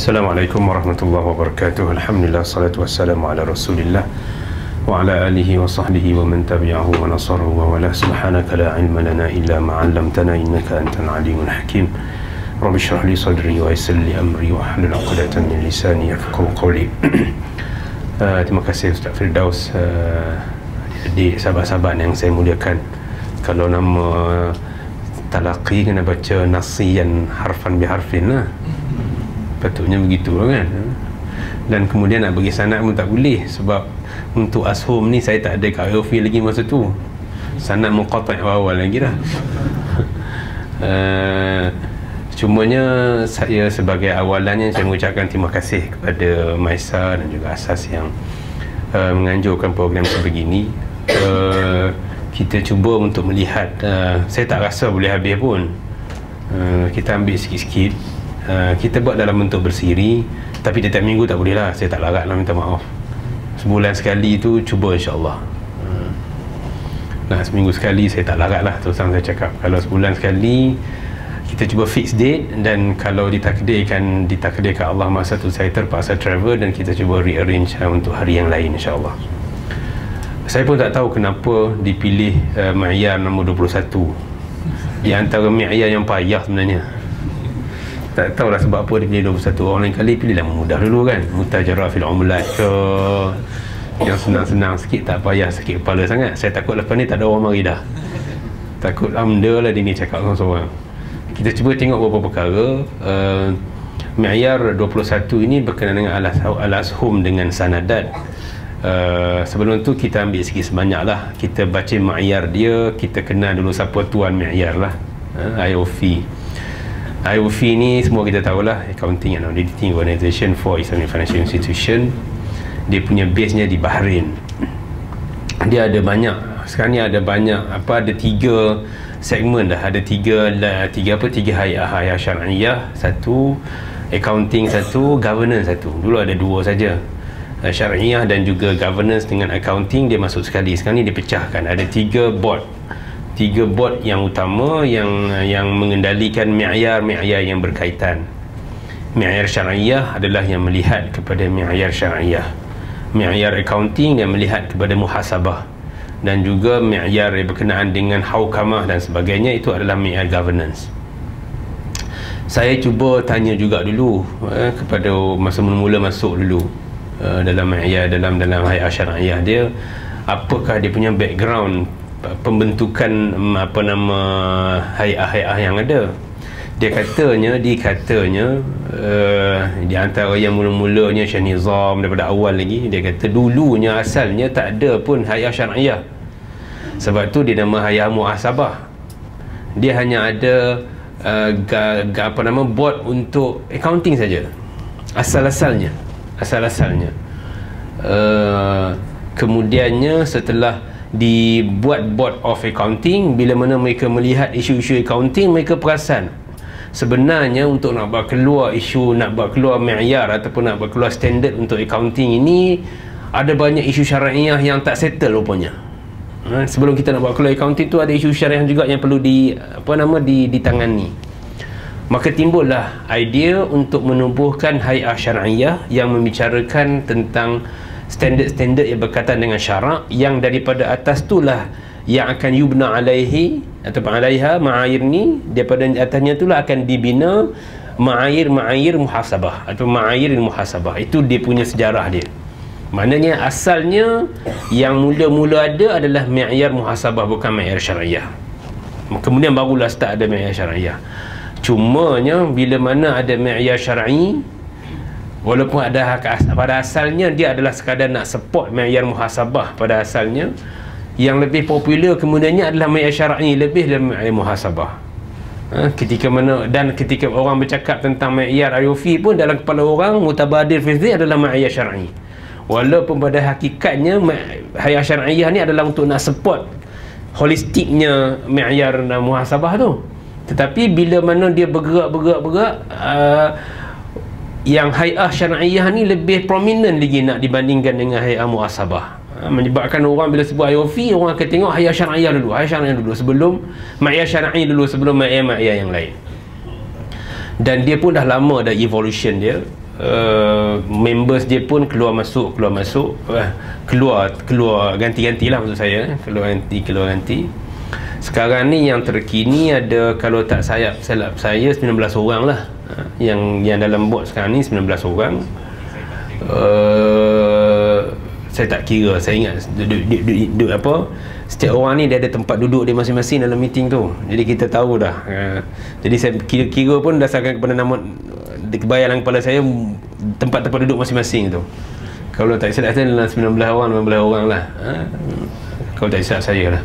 Assalamualaikum warahmatullahi wabarakatuh. Alhamdulillah salatu wassalamu ala rasulillah Wa ala alihi wa sahbihi wa man tabi'ahu wa nasarahu wa wala. Subhanaka la ilma lana illa ma'allamtana innaka antan alimul hakim. Rabbi syrah li sadri wa yassir li amri wa hlul 'uqdatan min lisani yafqahu qawli. Uh, Terima kasih Ustaz Firdaus uh, Adik sahabat-sahabat yang saya muliakan. Kalau nama talaqi kena baca nasiyan harfan biharfin lah patutnya begitu kan. Dan kemudian nak bagi sanad pun tak boleh sebab untuk ashum ni saya tak ada kat IOF lagi masa tu. Sanad muqatai awal lagi dah. Uh, cumanya saya sebagai awalannya saya mengucapkan terima kasih kepada Maisa dan juga Asas yang uh, menganjurkan program sebegini. Uh, kita cuba untuk melihat uh, saya tak rasa boleh habis pun. Uh, kita ambil sikit-sikit uh, kita buat dalam bentuk bersiri tapi tiap minggu tak boleh lah. Saya tak larat lah minta maaf. Sebulan sekali tu cuba insyaAllah. Uh, nah seminggu sekali saya tak larat lah. Terus saya cakap kalau sebulan sekali kita cuba fix date dan kalau ditakdirkan ditakdirkan Allah masa tu saya terpaksa travel dan kita cuba rearrange uh, untuk hari yang lain insyaAllah. Saya pun tak tahu kenapa dipilih uh, ma'iyar nombor 21 di antara ma'iyar yang payah sebenarnya tak tahulah sebab apa dia pilih 21 orang lain kali pilih yang mudah dulu kan. Mutajarah fil umlat ke. Yang senang-senang sikit tak payah sakit kepala sangat. Saya takut lepas ni tak ada orang mari dah. Takut amda lah dia ni cakap seorang-seorang kita cuba tengok beberapa perkara. Uh, Mi'yar 21 ini berkenaan dengan alas, alas hum dengan sanadat uh, sebelum tu kita ambil sikit sebanyak lah kita baca Mi'yar dia kita kenal dulu siapa tuan Mi'yar lah. Uh, IOF IOF ni semua kita tahulah Accounting and Auditing Organization for Islamic Financial Institution. Dia punya base nya di Bahrain. Dia ada banyak sekarang ni ada banyak apa ada tiga segmen dah. Ada tiga tiga apa tiga hayah hayah syariah satu accounting satu governance satu. Dulu ada dua saja. Syariah dan juga governance dengan accounting dia masuk sekali. Sekarang ni dipecahkan ada tiga board tiga board yang utama yang yang mengendalikan mi'yar-mi'yar yang berkaitan. Mi'yar syariah adalah yang melihat kepada mi'yar syariah. Mi'yar accounting yang melihat kepada muhasabah dan juga mi'yar yang berkenaan dengan haukamah dan sebagainya itu adalah mi'yar governance. Saya cuba tanya juga dulu eh, kepada masa mula-mula masuk dulu eh, dalam mi'yar dalam dalam hayat syariah dia apakah dia punya background pembentukan apa nama hayah-hayah yang ada. Dia katanya dia katanya uh, di antara yang mula-mulanya Syekh Nizam daripada awal lagi dia kata dulunya asalnya tak ada pun hayah syariah. Sebab tu dia nama hayah muasabah. Dia hanya ada uh, apa nama board untuk accounting saja. Asal-asalnya. Asal-asalnya. Uh, kemudiannya setelah dibuat board of accounting bila mana mereka melihat isu-isu accounting mereka perasan. Sebenarnya untuk nak buat keluar isu nak buat keluar mi'yar ataupun nak buat keluar standard untuk accounting ini ada banyak isu syariah yang tak settle rupanya. Ha, sebelum kita nak buat keluar accounting tu ada isu syariah juga yang perlu di apa nama di ditangani. Maka timbullah idea untuk menubuhkan hay'ah syariah yang membicarakan tentang standard-standard yang berkaitan dengan syarak. Yang daripada atas itulah yang akan yubna alaihi ataupun alaiha ma'ayir ni daripada atasnya itulah akan dibina ma'ayir-ma'ayir muhasabah atau ma'ayir muhasabah. Itu dia punya sejarah dia. Maknanya asalnya yang mula-mula ada adalah ma'ayir muhasabah bukan ma'ayir syariah. Kemudian barulah start ada ma'ayir syariah. Cumanya bila mana ada ma'ayir syar'i walaupun ada pada asalnya dia adalah sekadar nak support ma'yar muhasabah pada asalnya yang lebih popular kemudiannya adalah ma'yar syar'i lebih dari ma'yar muhasabah. Ha, ketika mana dan ketika orang bercakap tentang ma'yar ayufi pun dalam kepala orang mutabadir fizi adalah ma'yar syar'i walaupun pada hakikatnya ma'yar syar'iyah ni adalah untuk nak support holistiknya ma'yar muhasabah tu. Tetapi bila mana dia bergerak-bergerak-bergerak uh, yang hay'ah syariah ni lebih prominent lagi nak dibandingkan dengan hay'ah muasabah. Ha, menyebabkan orang bila sebut IOF orang akan tengok hay'ah syariah dulu. Hay'ah syariah dulu sebelum ma'iyah syariah dulu sebelum ma'iyah ma'iyah yang lain. Dan dia pun dah lama dah evolution dia. Uh, members dia pun keluar masuk keluar masuk. Uh, keluar keluar ganti-ganti lah maksud saya keluar ganti keluar ganti. Sekarang ni yang terkini ada kalau tak sayap selap saya 19 orang lah yang yang dalam bot sekarang ni 19 orang. Uh, saya tak kira. Saya ingat duduk, duduk, duduk, duduk apa? Setiap orang ni dia ada tempat duduk dia masing-masing dalam meeting tu. Jadi kita tahu dah. Uh, jadi saya kira-kira pun dasarkan kepada nama kebayaran kepala saya tempat-tempat duduk masing-masing tu. Kalau tak silap saya dalam 19 orang 15 orang lah. Uh, kalau tak silap saya lah.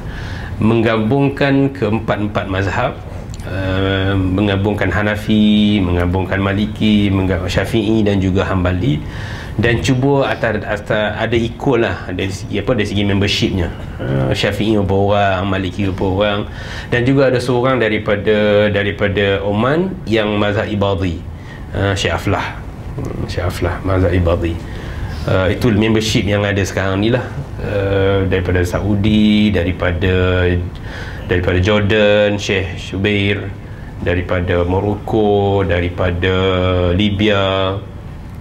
Menggabungkan keempat-empat mazhab Uh, menggabungkan Hanafi, menggabungkan Maliki, menggabungkan Syafi'i dan juga Hambali dan cuba atas, atas ada equal lah dari segi apa dari segi membershipnya. Uh, Syafi'i berapa orang Maliki berapa orang. Dan juga ada seorang daripada daripada Oman yang mazhab Ibadhi uh, Syekh Aflah. Hmm, Syekh Aflah mazhab Ibadhi uh, itu membership yang ada sekarang ni lah. Uh, daripada Saudi daripada daripada Jordan Syekh Shubair daripada Morocco daripada Libya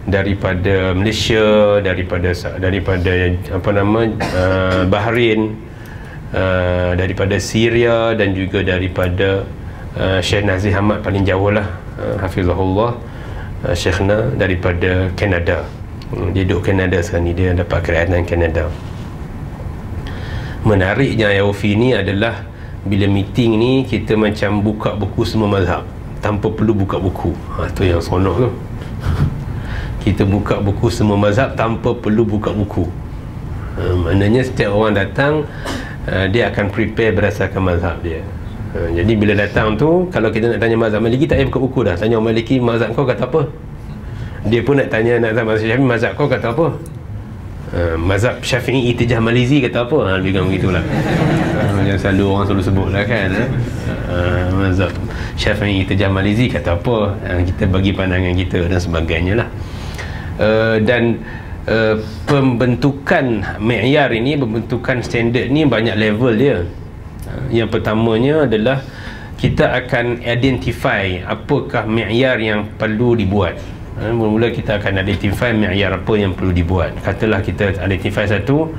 daripada Malaysia daripada daripada apa nama uh, Bahrain uh, daripada Syria dan juga daripada uh, Syekh Nazih Ahmad paling jauh lah uh, Hafizahullah uh, Syekhna daripada Canada. Hmm, dia duduk Canada sekarang ni dia dapat kerajaan Canada. Menariknya Yaofi ni adalah bila meeting ni kita macam buka buku semua mazhab. Tanpa perlu buka buku. Ha, tu yang seronok tu. Kita buka buku semua mazhab tanpa perlu buka buku. Uh, maknanya setiap orang datang uh, dia akan prepare berdasarkan mazhab dia. Uh, jadi bila datang tu kalau kita nak tanya mazhab maliki tak payah buka buku dah. Tanya maliki mazhab kau kata apa? Dia pun nak tanya nak tanya mazhab syafi'i mazhab kau kata apa uh, mazhab syafi'i itijah malizi kata apa? Ha, lebih kurang begitulah yang selalu orang selalu sebut lah kan uh, mazhab syafi'i itijah malizi kata apa? Uh, kita bagi pandangan kita dan sebagainya lah. Uh, dan uh, pembentukan ma'yar ini pembentukan standard ni banyak level dia. Uh, yang pertamanya adalah kita akan identify apakah ma'yar yang perlu dibuat mula-mula kita akan identify ma'yar apa yang perlu dibuat. Katalah kita identify satu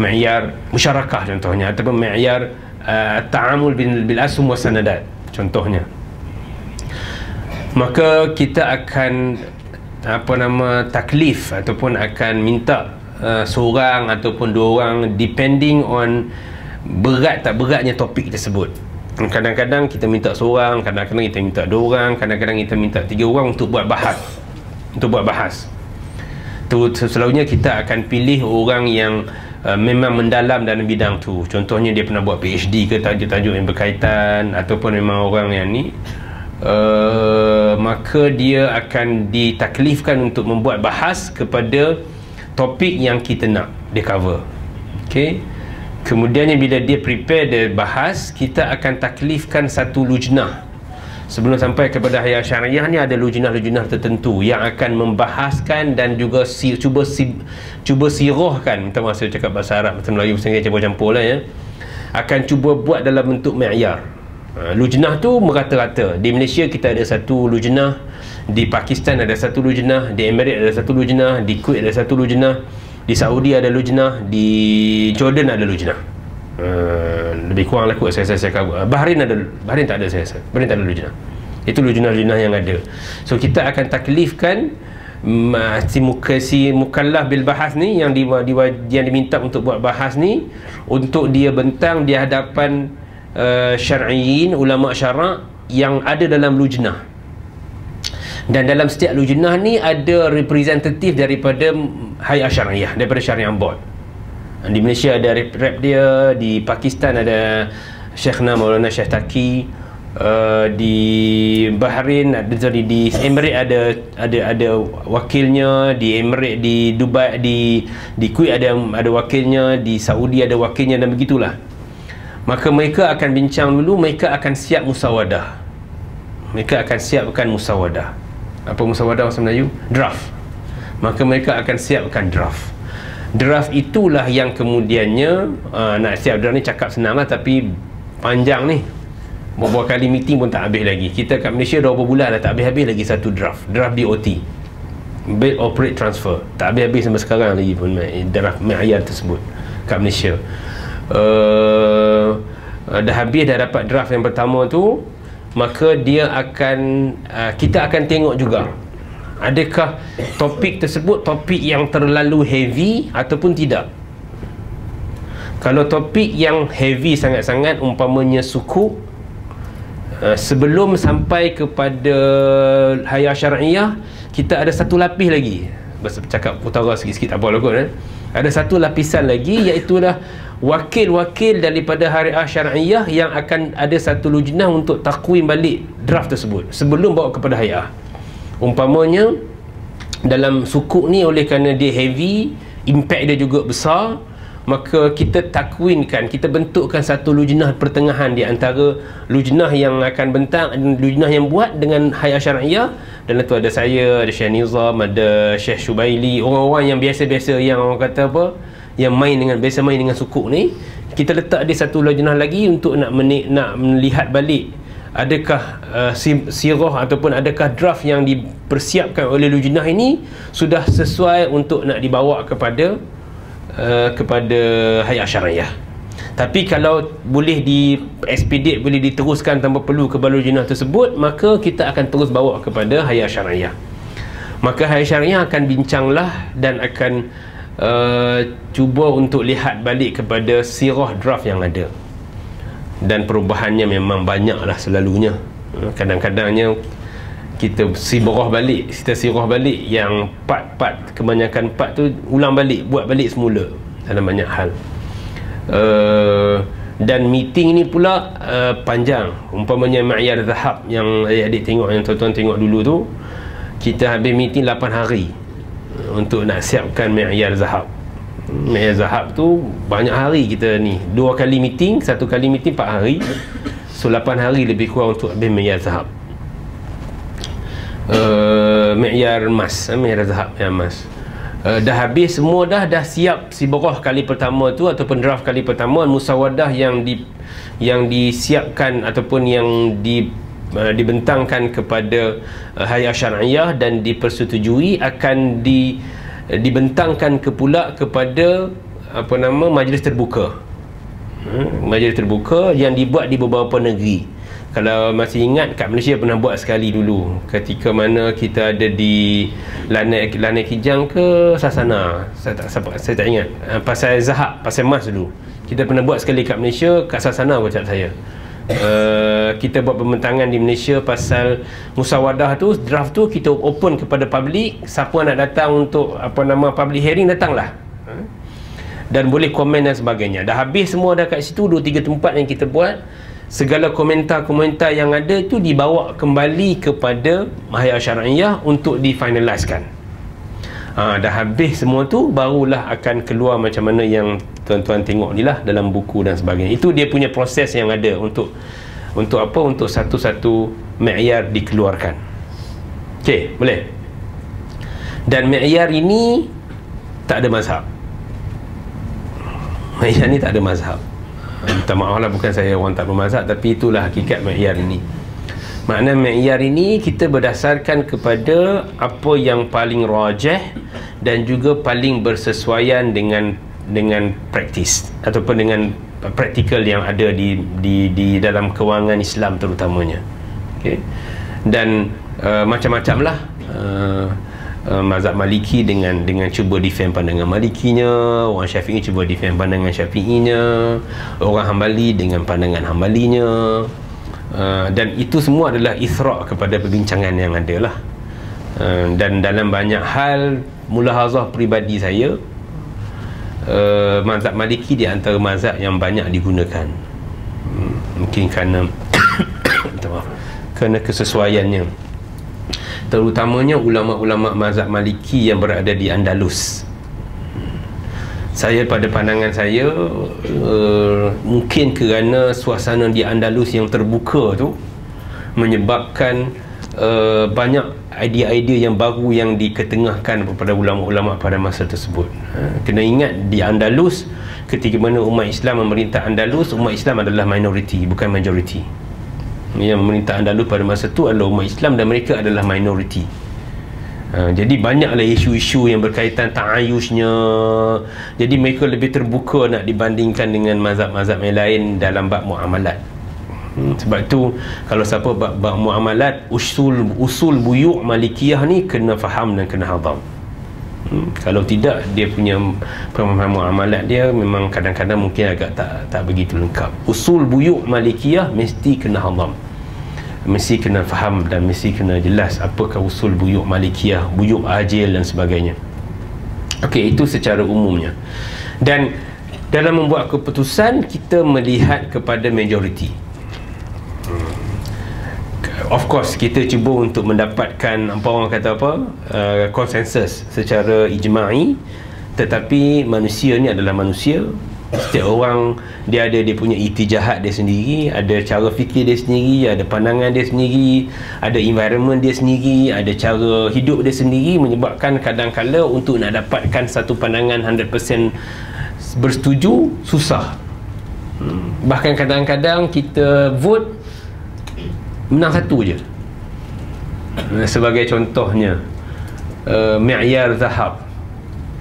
ma'yar musyarakah contohnya ataupun ma'yar uh, ta'amul bil, bil asum wa sanadat contohnya. Maka kita akan apa nama taklif ataupun akan minta uh, seorang ataupun dua orang depending on berat tak beratnya topik tersebut. Kadang-kadang kita minta seorang kadang-kadang kita minta dua orang kadang-kadang kita minta tiga orang untuk buat bahas untuk buat bahas. Tu selalunya kita akan pilih orang yang uh, memang mendalam dalam bidang tu. Contohnya dia pernah buat PhD ke tajuk-tajuk yang berkaitan ataupun memang orang yang ni uh, maka dia akan ditaklifkan untuk membuat bahas kepada topik yang kita nak dia cover. Ok kemudiannya bila dia prepare dia bahas kita akan taklifkan satu lujnah sebelum sampai kepada hayat syariah ni ada lujnah-lujnah tertentu yang akan membahaskan dan juga si, cuba si, cuba sirohkan. Minta maaf saya cakap bahasa Arab bahasa Melayu sehingga campur-campur lah ya. Akan cuba buat dalam bentuk ma'yar Ha, lujnah tu merata-rata. Di Malaysia kita ada satu lujnah di Pakistan ada satu lujnah di Emirates ada satu lujnah di Kuwait ada satu lujnah di Saudi ada lujnah di Jordan ada lujnah uh, lebih kurang lah kot saya saya, saya Bahrain ada Bahrain tak ada saya rasa. Bahrain tak ada lujnah itu lujnah-lujnah yang ada. So kita akan taklifkan si muka si mukallaf bil bahas ni yang di, di, yang diminta untuk buat bahas ni untuk dia bentang di hadapan uh, syar'iyin ulama syarak yang ada dalam lujnah dan dalam setiap lujnah ni ada representatif daripada hayat syariah daripada syariah board di Malaysia ada rep, rep dia di Pakistan ada Syekhna Maulana Syekh Taki uh, di Bahrain ada sorry, di Emirates ada ada ada wakilnya di Emirates di Dubai di di Kuwait ada ada wakilnya di Saudi ada wakilnya dan begitulah. Maka mereka akan bincang dulu mereka akan siap musawadah mereka akan siapkan musawadah apa musawadah bahasa Melayu? draft. Maka mereka akan siapkan draft draft itulah yang kemudiannya uh, nak siap draft ni cakap senang lah tapi panjang ni. Beberapa kali meeting pun tak habis lagi. Kita kat Malaysia dah beberapa bulan dah tak habis-habis lagi satu draft. Draft BOT build operate transfer. Tak habis-habis sampai sekarang lagi pun draft ma'ayar tersebut kat Malaysia. Uh, dah habis dah dapat draft yang pertama tu maka dia akan uh, kita akan tengok juga adakah topik tersebut topik yang terlalu heavy ataupun tidak? Kalau topik yang heavy sangat-sangat umpamanya suku uh, sebelum sampai kepada hayat syariah kita ada satu lapis lagi. Cakap utara sikit-sikit tak apa lah kot eh? ada satu lapisan lagi iaitulah wakil-wakil daripada Hariah Syariah yang akan ada satu lujnah untuk takwim balik draft tersebut sebelum bawa kepada hayah umpamanya dalam sukuk ni oleh kerana dia heavy impact dia juga besar maka kita takwinkan kita bentukkan satu lujnah pertengahan di antara lujnah yang akan bentang lujnah yang buat dengan hayat syariah dan itu ada saya ada Syekh Nizam ada Syekh Syubaili orang-orang yang biasa-biasa yang orang kata apa yang main dengan biasa main dengan sukuk ni. Kita letak dia satu lujnah lagi untuk nak menik, nak melihat balik adakah uh, sirah ataupun adakah draft yang dipersiapkan oleh lujnah ini sudah sesuai untuk nak dibawa kepada Uh, kepada hayat syariah tapi kalau boleh di expedite boleh diteruskan tanpa perlu ke jenah tersebut maka kita akan terus bawa kepada hayat syariah maka hayat syariah akan bincanglah dan akan uh, cuba untuk lihat balik kepada sirah draft yang ada dan perubahannya memang banyaklah selalunya. Kadang-kadangnya kita sibroh balik kita sirah balik yang part-part kebanyakan part tu ulang balik buat balik semula dalam banyak hal. Uh, dan meeting ni pula uh, panjang. Umpamanya ma'yar zahab yang adik-adik tengok yang tuan-tuan tengok dulu tu kita habis meeting 8 hari untuk nak siapkan ma'yar zahab ma'yar zahab tu banyak hari kita ni. Dua kali meeting satu kali meeting 4 hari. So 8 hari lebih kurang untuk habis ma'yar zahab. Uh, Mi'yar emas uh, Mi'yar zahab yang emas uh, Dah habis semua dah Dah siap si boroh kali pertama tu Ataupun draft kali pertama Musawadah yang di yang disiapkan Ataupun yang di uh, dibentangkan kepada uh, Hayat Syariah Dan dipersetujui Akan di dibentangkan ke pula kepada Apa nama Majlis terbuka. Hmm, Majlis terbuka Yang dibuat di beberapa negeri. Kalau masih ingat kat Malaysia pernah buat sekali dulu. Ketika mana kita ada di Lanai, Lanai Kijang ke Sasana. Saya tak, saya, saya tak ingat. Uh, pasal Zahab pasal emas dulu. Kita pernah buat sekali kat Malaysia kat Sasana ucap saya uh, kita buat pembentangan di Malaysia pasal musawadah tu draft tu kita open kepada public. Siapa nak datang untuk apa nama public hearing datanglah. Dan boleh komen dan sebagainya. Dah habis semua dah kat situ 2-3 tempat yang kita buat. Segala komentar-komentar yang ada itu dibawa kembali kepada Mahayat Syariah untuk difinaliskan ha, dah habis semua tu barulah akan keluar macam mana yang tuan-tuan tengok ni lah dalam buku dan sebagainya. Itu dia punya proses yang ada untuk untuk apa? Untuk satu-satu ma'yar dikeluarkan. Ok boleh? Dan ma'yar ini tak ada mazhab. Ma'yar ni tak ada mazhab. Minta maaf lah bukan saya orang tak bermazhab tapi itulah hakikat ma'iyar ini makna ma'iyar ini kita berdasarkan kepada apa yang paling rajah dan juga paling bersesuaian dengan dengan praktis ataupun dengan praktikal yang ada di di di dalam kewangan Islam terutamanya. Okey. Dan uh, macam-macam lah uh, uh, mazhab maliki dengan dengan cuba defend pandangan malikinya orang syafi'i cuba defend pandangan syafi'inya orang hambali dengan pandangan hambalinya uh, dan itu semua adalah isra' kepada perbincangan yang ada lah. Uh, dan dalam banyak hal mulahazah peribadi saya uh, mazhab maliki di antara mazhab yang banyak digunakan. Hmm, mungkin kerana kerana kesesuaiannya. Terutamanya ulama-ulama mazhab maliki yang berada di Andalus saya pada pandangan saya uh, mungkin kerana suasana di Andalus yang terbuka tu menyebabkan uh, banyak idea-idea yang baru yang diketengahkan kepada ulama-ulama pada masa tersebut. Uh, kena ingat di Andalus ketika mana umat Islam memerintah Andalus umat Islam adalah minoriti bukan majoriti. Yang memerintah Andalus pada masa itu adalah umat Islam dan mereka adalah minoriti Ha, jadi banyaklah isu-isu yang berkaitan ta'ayusnya. Jadi mereka lebih terbuka nak dibandingkan dengan mazhab-mazhab yang lain dalam bab muamalat. Hmm, sebab tu kalau siapa bab, bab muamalat usul usul buyuk malikiyah ni kena faham dan kena hadam. Hmm, kalau tidak dia punya pemahaman muamalat dia memang kadang-kadang mungkin agak tak tak begitu lengkap. Usul buyuk malikiyah mesti kena hadam mesti kena faham dan mesti kena jelas apakah usul buyuk malikiyah buyuk ajil dan sebagainya. Okey, itu secara umumnya. Dan dalam membuat keputusan kita melihat kepada majoriti. Hmm. of course kita cuba untuk mendapatkan apa orang kata apa uh, secara ijma'i. Tetapi manusia ni adalah manusia setiap orang dia ada dia punya itijahat dia sendiri ada cara fikir dia sendiri ada pandangan dia sendiri ada environment dia sendiri ada cara hidup dia sendiri menyebabkan kadang-kala untuk nak dapatkan satu pandangan 100% bersetuju susah. Hmm. bahkan kadang-kadang kita vote menang satu je. Sebagai contohnya uh, mi'yar zahab.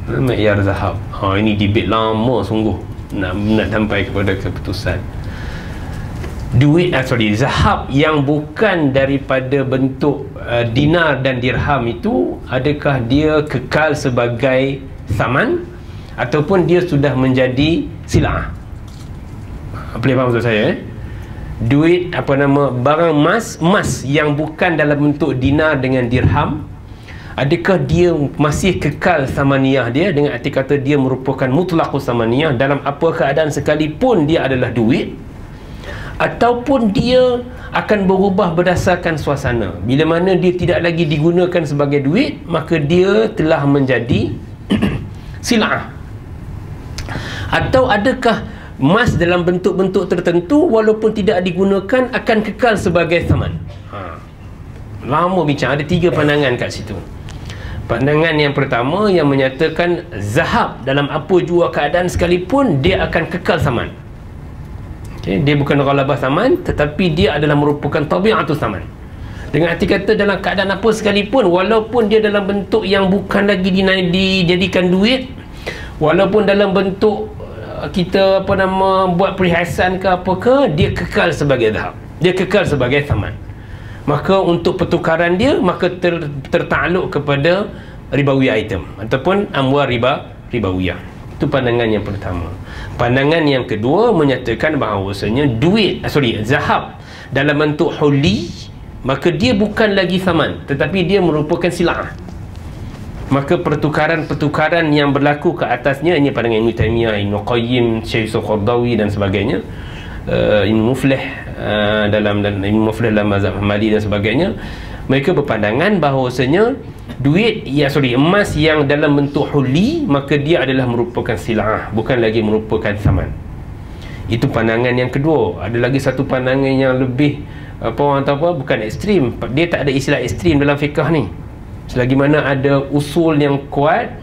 Mi'yar zahab. Ha, ini debate lama sungguh nak nak sampai kepada keputusan duit ah, sorry zahab yang bukan daripada bentuk uh, dinar dan dirham itu adakah dia kekal sebagai saman ataupun dia sudah menjadi silah boleh faham maksud saya eh? duit apa nama barang emas emas yang bukan dalam bentuk dinar dengan dirham adakah dia masih kekal samaniyah dia? Dengan arti kata dia merupakan mutlaqus samaniyah dalam apa keadaan sekalipun dia adalah duit ataupun dia akan berubah berdasarkan suasana. Bila mana dia tidak lagi digunakan sebagai duit maka dia telah menjadi sila'ah atau adakah emas dalam bentuk-bentuk tertentu walaupun tidak digunakan akan kekal sebagai saman? Ha. lama bincang. Ada tiga pandangan kat situ Pandangan yang pertama yang menyatakan zahab dalam apa jua keadaan sekalipun dia akan kekal saman. Okay, dia bukan ghalabah saman tetapi dia adalah merupakan tabiatul saman. Dengan arti kata dalam keadaan apa sekalipun walaupun dia dalam bentuk yang bukan lagi dijadikan duit walaupun dalam bentuk uh, kita apa nama buat perhiasan ke apa ke dia kekal sebagai zahab. Dia kekal sebagai saman maka untuk pertukaran dia maka ter, tertakluk kepada ribawi item. Ataupun amwal riba ribawiyah. Itu pandangan yang pertama. Pandangan yang kedua menyatakan bahawasanya duit ah, sorry zahab dalam bentuk huli maka dia bukan lagi saman tetapi dia merupakan silah maka pertukaran-pertukaran yang berlaku ke atasnya ini pandangan Ibn Taymiyah, Ibn Qayyim, Syekh Sukhardawi dan sebagainya uh, Ibn Muflih Uh, dalam dan Imam Muflih dalam mazhab Hamali dan sebagainya mereka berpandangan bahawasanya duit ya sorry emas yang dalam bentuk huli maka dia adalah merupakan silah bukan lagi merupakan saman. Itu pandangan yang kedua. Ada lagi satu pandangan yang lebih apa orang tahu apa? Bukan ekstrim. Dia tak ada istilah ekstrim dalam fiqah ni. Selagi mana ada usul yang kuat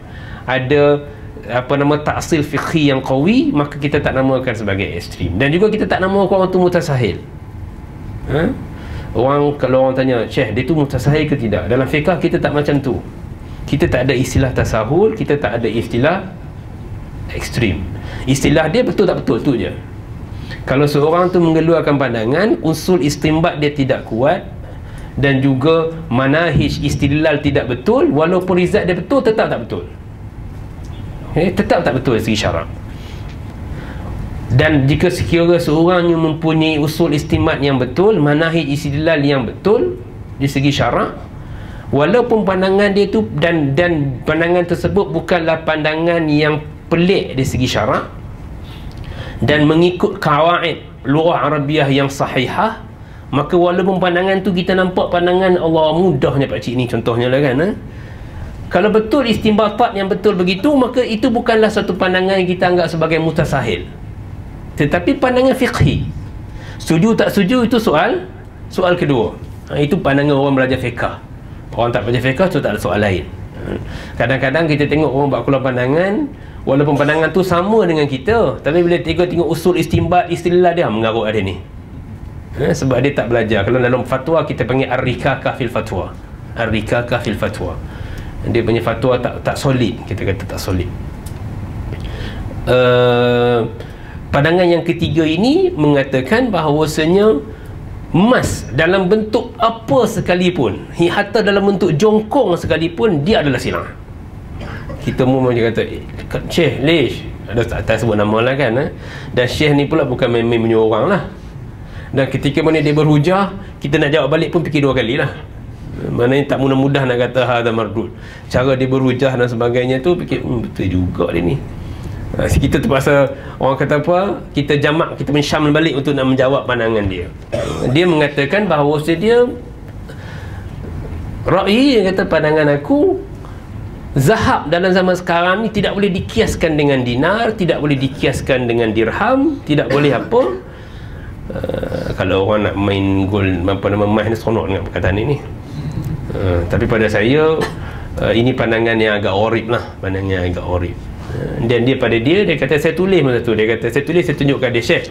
ada apa nama taksil fiqhi yang qawi maka kita tak namakan sebagai ekstrim. Dan juga kita tak namakan orang tu mutasahil. Ha? orang kalau orang tanya syekh dia tu mutasahil ke tidak? Dalam fiqah kita tak macam tu. Kita tak ada istilah tasahul kita tak ada istilah ekstrim. Istilah dia betul tak betul tu je. Kalau seorang tu mengeluarkan pandangan usul istimbat dia tidak kuat dan juga manahij istilal tidak betul walaupun rizat dia betul tetap tak betul eh, tetap tak betul dari segi syarak dan jika sekiranya seorang yang mempunyai usul istimat yang betul manahid istidlal yang betul di segi syarak walaupun pandangan dia tu dan dan pandangan tersebut bukanlah pandangan yang pelik dari segi syarak dan mengikut kawaid lughah arabiah yang sahihah maka walaupun pandangan tu kita nampak pandangan Allah mudahnya pak cik ni contohnya lah kan eh? Kalau betul istimbatat yang betul begitu Maka itu bukanlah satu pandangan yang kita anggap sebagai mutasahil Tetapi pandangan fiqhi. Setuju tak setuju itu soal Soal kedua. Ha, Itu pandangan orang belajar fiqah Orang tak belajar fiqah itu tak ada soal lain. Ha, Kadang-kadang kita tengok orang buat keluar pandangan Walaupun pandangan tu sama dengan kita Tapi bila tengok tengok usul istimbat Istilah dia mengarut ada ni. Ha, Sebab dia tak belajar. Kalau dalam fatwa kita panggil Ar-Rikakah fil fatwa. Ar-Rikakah fil fatwa dia punya fatwa tak tak solid kita kata tak solid. Uh, pandangan yang ketiga ini mengatakan bahawasanya emas dalam bentuk apa sekalipun hatta dalam bentuk jongkong sekalipun dia adalah silang kita mu macam kata eh, Syekh Lish ada tak, tak sebut nama lah kan eh? dan Syekh ni pula bukan main-main menyuruh orang lah. Dan ketika mana dia berhujah kita nak jawab balik pun fikir dua kali lah Maknanya tak mudah-mudah nak kata hadha mardud. Cara dia berhujah dan sebagainya tu fikir hmm, betul juga dia ni. Ha, kita terpaksa orang kata apa kita jamak kita mensyam balik untuk nak menjawab pandangan dia dia mengatakan bahawa dia ra'i yang kata pandangan aku zahab dalam zaman sekarang ni tidak boleh dikiaskan dengan dinar tidak boleh dikiaskan dengan dirham tidak boleh apa uh, kalau orang nak main gol apa nama main ni seronok dengan perkataan ini uh, tapi pada saya uh, ini pandangan yang agak orib lah. Pandangan yang agak orib dan dia pada dia dia kata saya tulis masa tu. Dia kata saya tulis saya tunjukkan dia syekh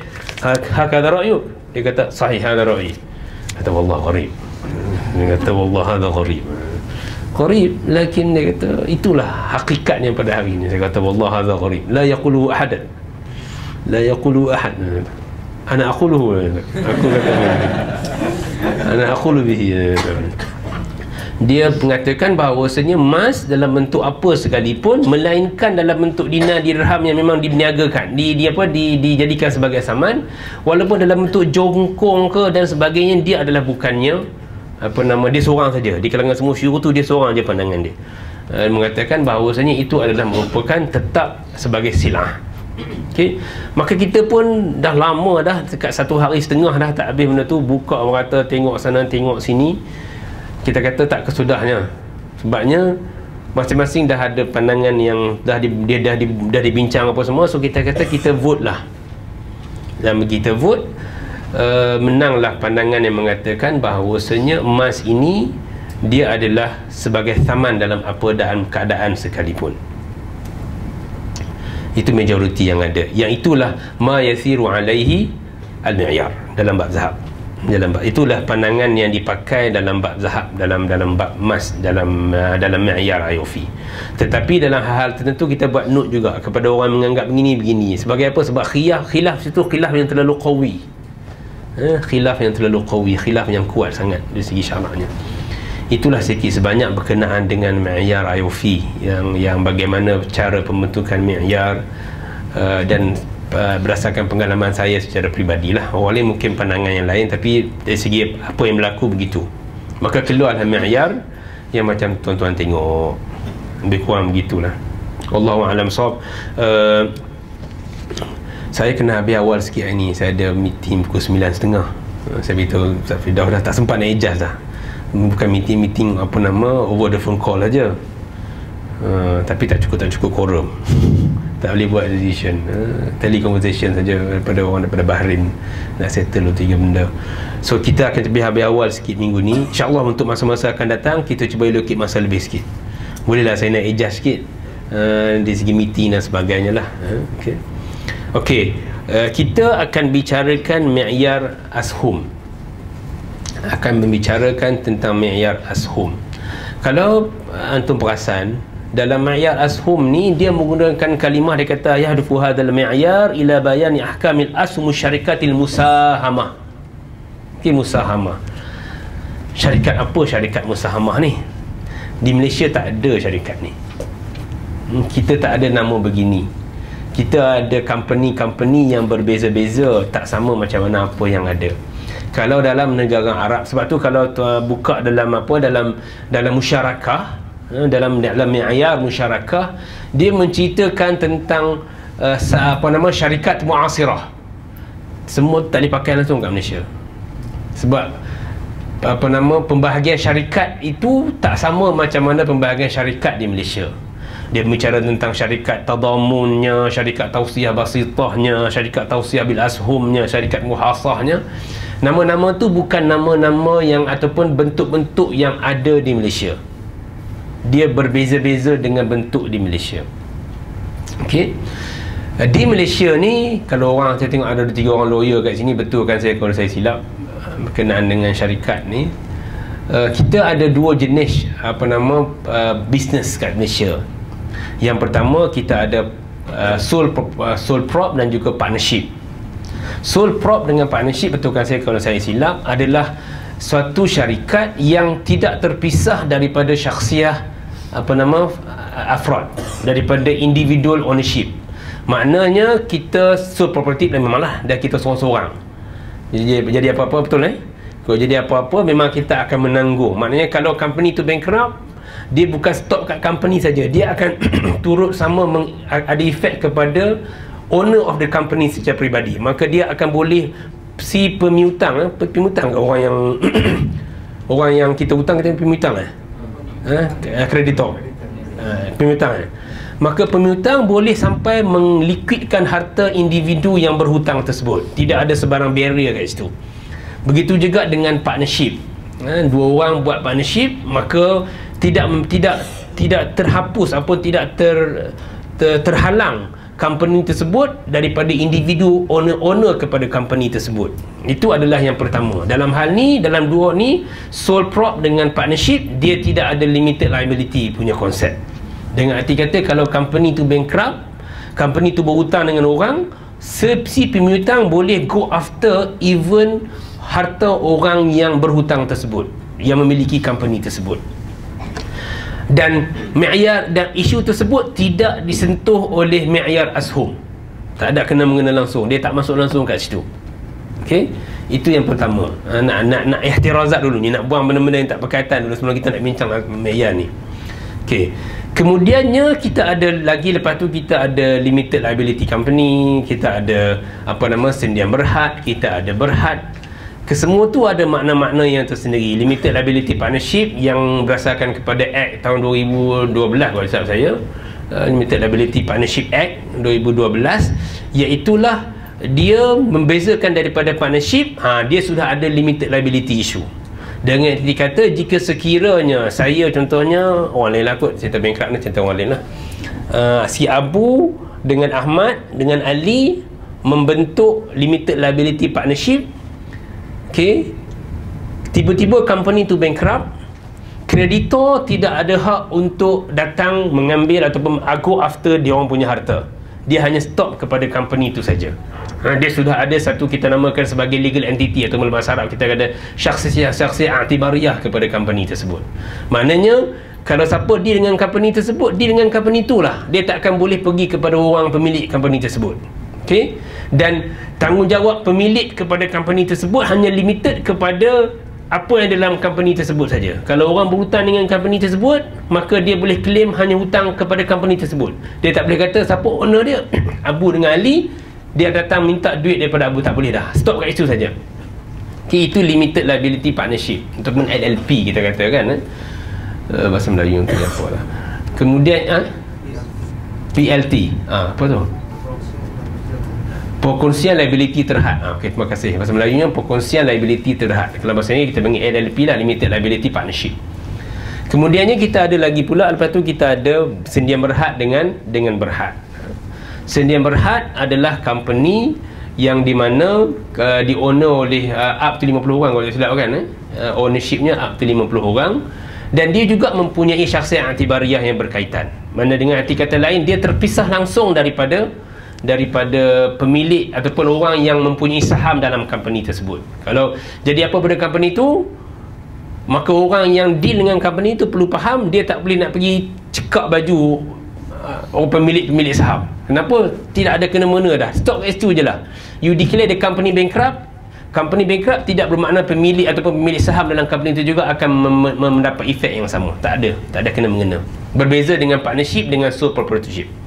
hakadha ra'yuk dia kata sahih hadha ra'yi kata wallah gharib. Dia kata wallah hadha gharib. Gharib lakin dia kata itulah hakikatnya pada hari ini. Saya kata wallah hadha gharib. La yaqulu ahad la yaqulu ahad. Ana aquluhu. Aku kata ana aqulu bihi dia mengatakan bahawasanya emas dalam bentuk apa sekalipun melainkan dalam bentuk dinar dirham yang memang diniagakan. Di, di apa di, dijadikan sebagai saman. Walaupun dalam bentuk jongkong ke dan sebagainya dia adalah bukannya apa nama dia seorang saja. Di kalangan semua syurga tu dia seorang aja pandangan dia. Uh, mengatakan bahawasanya itu adalah merupakan tetap sebagai silah. Okay. Maka kita pun dah lama dah dekat satu hari setengah dah tak habis benda tu buka orang kata tengok sana tengok sini kita kata tak kesudahnya. Sebabnya masing-masing dah ada pandangan yang dah di, dia dah, di, dah dibincang apa semua so kita kata kita vote lah. Dan kita vote uh, menanglah pandangan yang mengatakan bahawasanya emas ini dia adalah sebagai saman dalam apa dalam keadaan sekalipun. Itu majoriti yang ada. Yang itulah ma yasiru alaihi al-mi'yar dalam bab zahab dalam bab. Itulah pandangan yang dipakai dalam bab zahab dalam dalam bab emas dalam uh, dalam ma'yar IOFI tetapi dalam hal-hal tertentu kita buat note juga kepada orang menganggap begini begini. Sebagai apa? Sebab khilaf khilaf itu khilaf yang terlalu qawi. Eh, khilaf yang terlalu qawi khilaf yang kuat sangat dari segi syaraknya itulah sikit sebanyak berkenaan dengan ma'yar IOFI yang yang bagaimana cara pembentukan ma'yar uh, dan Uh, berdasarkan pengalaman saya secara peribadi lah orang lain mungkin pandangan yang lain tapi dari segi apa yang berlaku begitu. Maka keluarlah mi'yar yang macam tuan-tuan tengok. Lebih kurang begitulah. Allahu alam sawab uh, saya kena habis awal sikit hari ni. Saya ada meeting pukul 9.30 uh, saya beritahu Ustaz Fidah dah tak sempat nak ijaz dah. Bukan meeting-meeting apa nama over the phone call aja. Uh, tapi tak cukup tak cukup quorum tak boleh buat decision. Uh, teleconversation saja daripada orang daripada Bahrain. Nak settle tu tiga benda. So kita akan lebih habis awal sikit minggu ni. insyaAllah untuk masa-masa akan datang kita cuba elokit masa lebih sikit. Bolehlah saya nak adjust sikit uh, dari segi meeting dan sebagainya lah. Uh, ok okay. Uh, kita akan bicarakan mi'yar ashum. Akan membicarakan tentang mi'yar ashum. Kalau uh, antum perasan dalam ma'yar ashum ni dia menggunakan kalimah dia kata yahdufu hadzal ma'yar ila bayani ahkamil asmu syarikatil musahamah. Okay, musahamah. Syarikat apa syarikat musahamah ni? Di Malaysia tak ada syarikat ni. Hmm, kita tak ada nama begini. Kita ada company-company yang berbeza-beza tak sama macam mana apa yang ada. Kalau dalam negara Arab sebab tu kalau tuan buka dalam apa dalam dalam musyarakah dalam dalam mi'yar musyarakah dia menceritakan tentang uh, apa nama syarikat muasirah. Semua tak dipakai langsung kat Malaysia. Sebab apa nama pembahagian syarikat itu tak sama macam mana pembahagian syarikat di Malaysia. Dia bicara tentang syarikat tadamunnya syarikat tausiah basitahnya syarikat tausiah bil ashumnya syarikat muhasahnya. Nama-nama tu bukan nama-nama yang ataupun bentuk-bentuk yang ada di Malaysia dia berbeza-beza dengan bentuk di Malaysia. Okey. Di Malaysia ni kalau orang saya tengok ada tiga orang lawyer kat sini betul kan saya kalau saya silap berkenaan dengan syarikat ni? Uh, kita ada dua jenis apa nama bisnes kat Malaysia. Yang pertama kita ada sole sole prop dan juga partnership. Sole prop dengan partnership betulkan saya kalau saya silap adalah suatu syarikat yang tidak terpisah daripada syaksiah apa nama afrod daripada individual ownership. Maknanya kita sole property memanglah dah kita seorang-seorang. Jadi jadi apa-apa betul eh? Kalau jadi apa-apa memang kita akan menanggung. Maknanya kalau company tu bankrupt dia bukan stop kat company saja. Dia akan turut sama meng, ada efek kepada owner of the company secara peribadi. Maka dia akan boleh si pemiutang eh? pemiutang orang yang orang yang kita hutang kita pemiutang eh? eh? kreditor eh, pemiutang eh? maka pemiutang boleh sampai menglikuidkan harta individu yang berhutang tersebut tidak ada sebarang barrier kat situ begitu juga dengan partnership ha, dua orang buat partnership maka tidak tidak tidak terhapus apa tidak ter, ter terhalang company tersebut daripada individu owner-owner kepada company tersebut. Itu adalah yang pertama. Dalam hal ni dalam dua ni sole prop dengan partnership dia tidak ada limited liability punya konsep. Dengan arti kata kalau company tu bankrupt company tu berhutang dengan orang si pemiutang boleh go after even harta orang yang berhutang tersebut yang memiliki company tersebut dan mi'yar dan isu tersebut tidak disentuh oleh mi'yar ashum. Tak ada kena mengena langsung. Dia tak masuk langsung kat situ. Okey? Itu yang pertama. Ha, nak nak nak ihtirazat dulu ni. Nak buang benda-benda yang tak berkaitan dulu sebelum kita nak bincang mi'yar ni. Okey. Kemudiannya kita ada lagi lepas tu kita ada limited liability company kita ada apa nama sendian berhad kita ada berhad Kesemua tu ada makna-makna yang tersendiri. Limited Liability Partnership yang berdasarkan kepada Act tahun 2012 kalau saya. Uh, Limited Liability Partnership Act 2012 iaitulah dia membezakan daripada partnership ha, dia sudah ada limited liability issue dengan dikata jika sekiranya saya contohnya orang lain lah kot cerita bankrupt ni cerita orang lain lah uh, si Abu dengan Ahmad dengan Ali membentuk limited liability partnership okay tiba-tiba company tu bankrupt. Kreditor tidak ada hak untuk datang mengambil ataupun go after dia orang punya harta. Dia hanya stop kepada company itu saja. Ha, dia sudah ada satu kita namakan sebagai legal entity atau dalam bahasa Arab kita kata syakhsiyah atibariyah kepada company tersebut. Maknanya kalau siapa dia dengan company tersebut dia dengan company itulah dia tak akan boleh pergi kepada orang pemilik company tersebut. Okay? Dan tanggungjawab pemilik kepada company tersebut hanya limited kepada apa yang dalam company tersebut saja. Kalau orang berhutang dengan company tersebut, maka dia boleh claim hanya hutang kepada company tersebut. Dia tak boleh kata siapa owner dia. Abu dengan Ali, dia datang minta duit daripada Abu tak boleh dah. Stop kat situ saja. Okay, itu limited liability partnership ataupun LLP kita kata kan. Eh? Uh, bahasa Melayu tu apa lah. Kemudian ah PLT. Ah, apa tu? Perkongsian liability terhad. Ha, okay, terima kasih. Bahasa Melayunya perkongsian liability terhad. Kalau bahasa ini kita panggil LLP lah limited liability partnership. Kemudiannya kita ada lagi pula lepas tu kita ada sendian berhad dengan dengan berhad. Sendian berhad adalah company yang di mana uh, di owner oleh uh, up to 50 orang kalau silap kan eh? uh, ownershipnya up to 50 orang. Dan dia juga mempunyai syakhsiat antibariah yang berkaitan. Mana dengan arti kata lain dia terpisah langsung daripada daripada pemilik ataupun orang yang mempunyai saham dalam company tersebut. Kalau jadi apa pada company itu, maka orang yang deal dengan company itu perlu faham dia tak boleh nak pergi cekak baju uh, orang pemilik-pemilik saham. Kenapa? Tidak ada kena-mena dah. Stop kat situ je lah. You declare the company bankrupt, company bankrupt tidak bermakna pemilik ataupun pemilik saham dalam company itu juga akan mem- mendapat efek yang sama. Tak ada. Tak ada kena-mengena. Berbeza dengan partnership dengan sole proprietorship.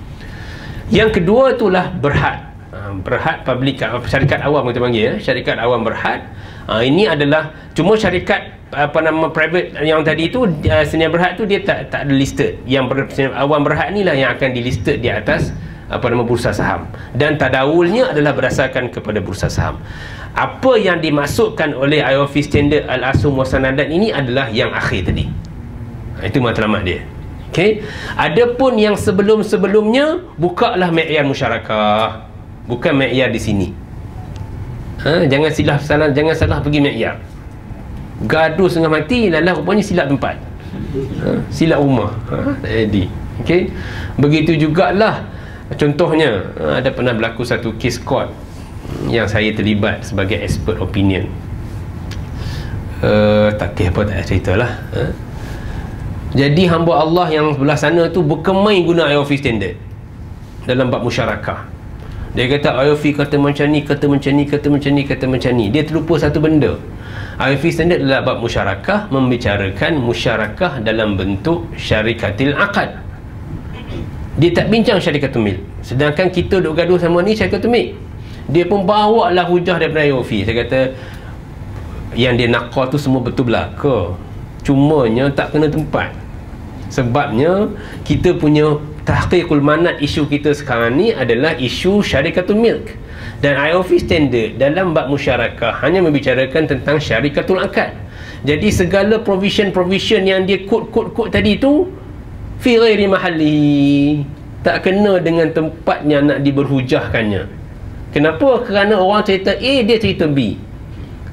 Yang kedua itulah berhad. Ha, berhad public syarikat awam kita panggil ya. Syarikat awam berhad. Ha, ini adalah cuma syarikat apa nama private yang tadi uh, senior berhad tu dia tak tak ada listed. Yang ber, awam berhad inilah yang akan dilisted di atas apa nama bursa saham dan tadawulnya adalah berdasarkan kepada bursa saham. Apa yang dimasukkan oleh IOF standard al-asum wasanadat ini adalah yang akhir tadi. Itu matlamat dia. Okey. Adapun yang sebelum-sebelumnya bukalah mi'yar musyarakah. Bukan mi'yar di sini. Ha, jangan silap salah jangan salah pergi mi'yar. gaduh setengah mati lalah rupanya silap tempat ha? silap rumah ha? jadi okay? begitu jugalah contohnya ha, ada pernah berlaku satu case court yang saya terlibat sebagai expert opinion uh, tak kira apa tak cerita lah ha? Jadi hamba Allah yang sebelah sana tu berkemai guna IOF standard dalam bab musyarakah. Dia kata IOF kata macam ni kata macam ni kata macam ni kata macam ni. Dia terlupa satu benda. IOF standard adalah bab musyarakah membicarakan musyarakah dalam bentuk syarikatil akad dia tak bincang syarikatul mil. Sedangkan kita duk gaduh sama ni syarikatul mil. Dia pun bawa lah hujah daripada IOF saya kata yang dia nakal tu semua betul belaka. Cumanya tak kena tempat sebabnya kita punya tahqiqul manat isu kita sekarang ni adalah isu syarikatul milk. Dan IOF standard dalam bab musyarakah hanya membicarakan tentang syarikatul akad. Jadi segala provision-provision yang dia kod-kod-kod tadi tu fi ghairi mahalli tak kena dengan tempatnya nak diberhujahkannya. Kenapa? kerana orang cerita A dia cerita B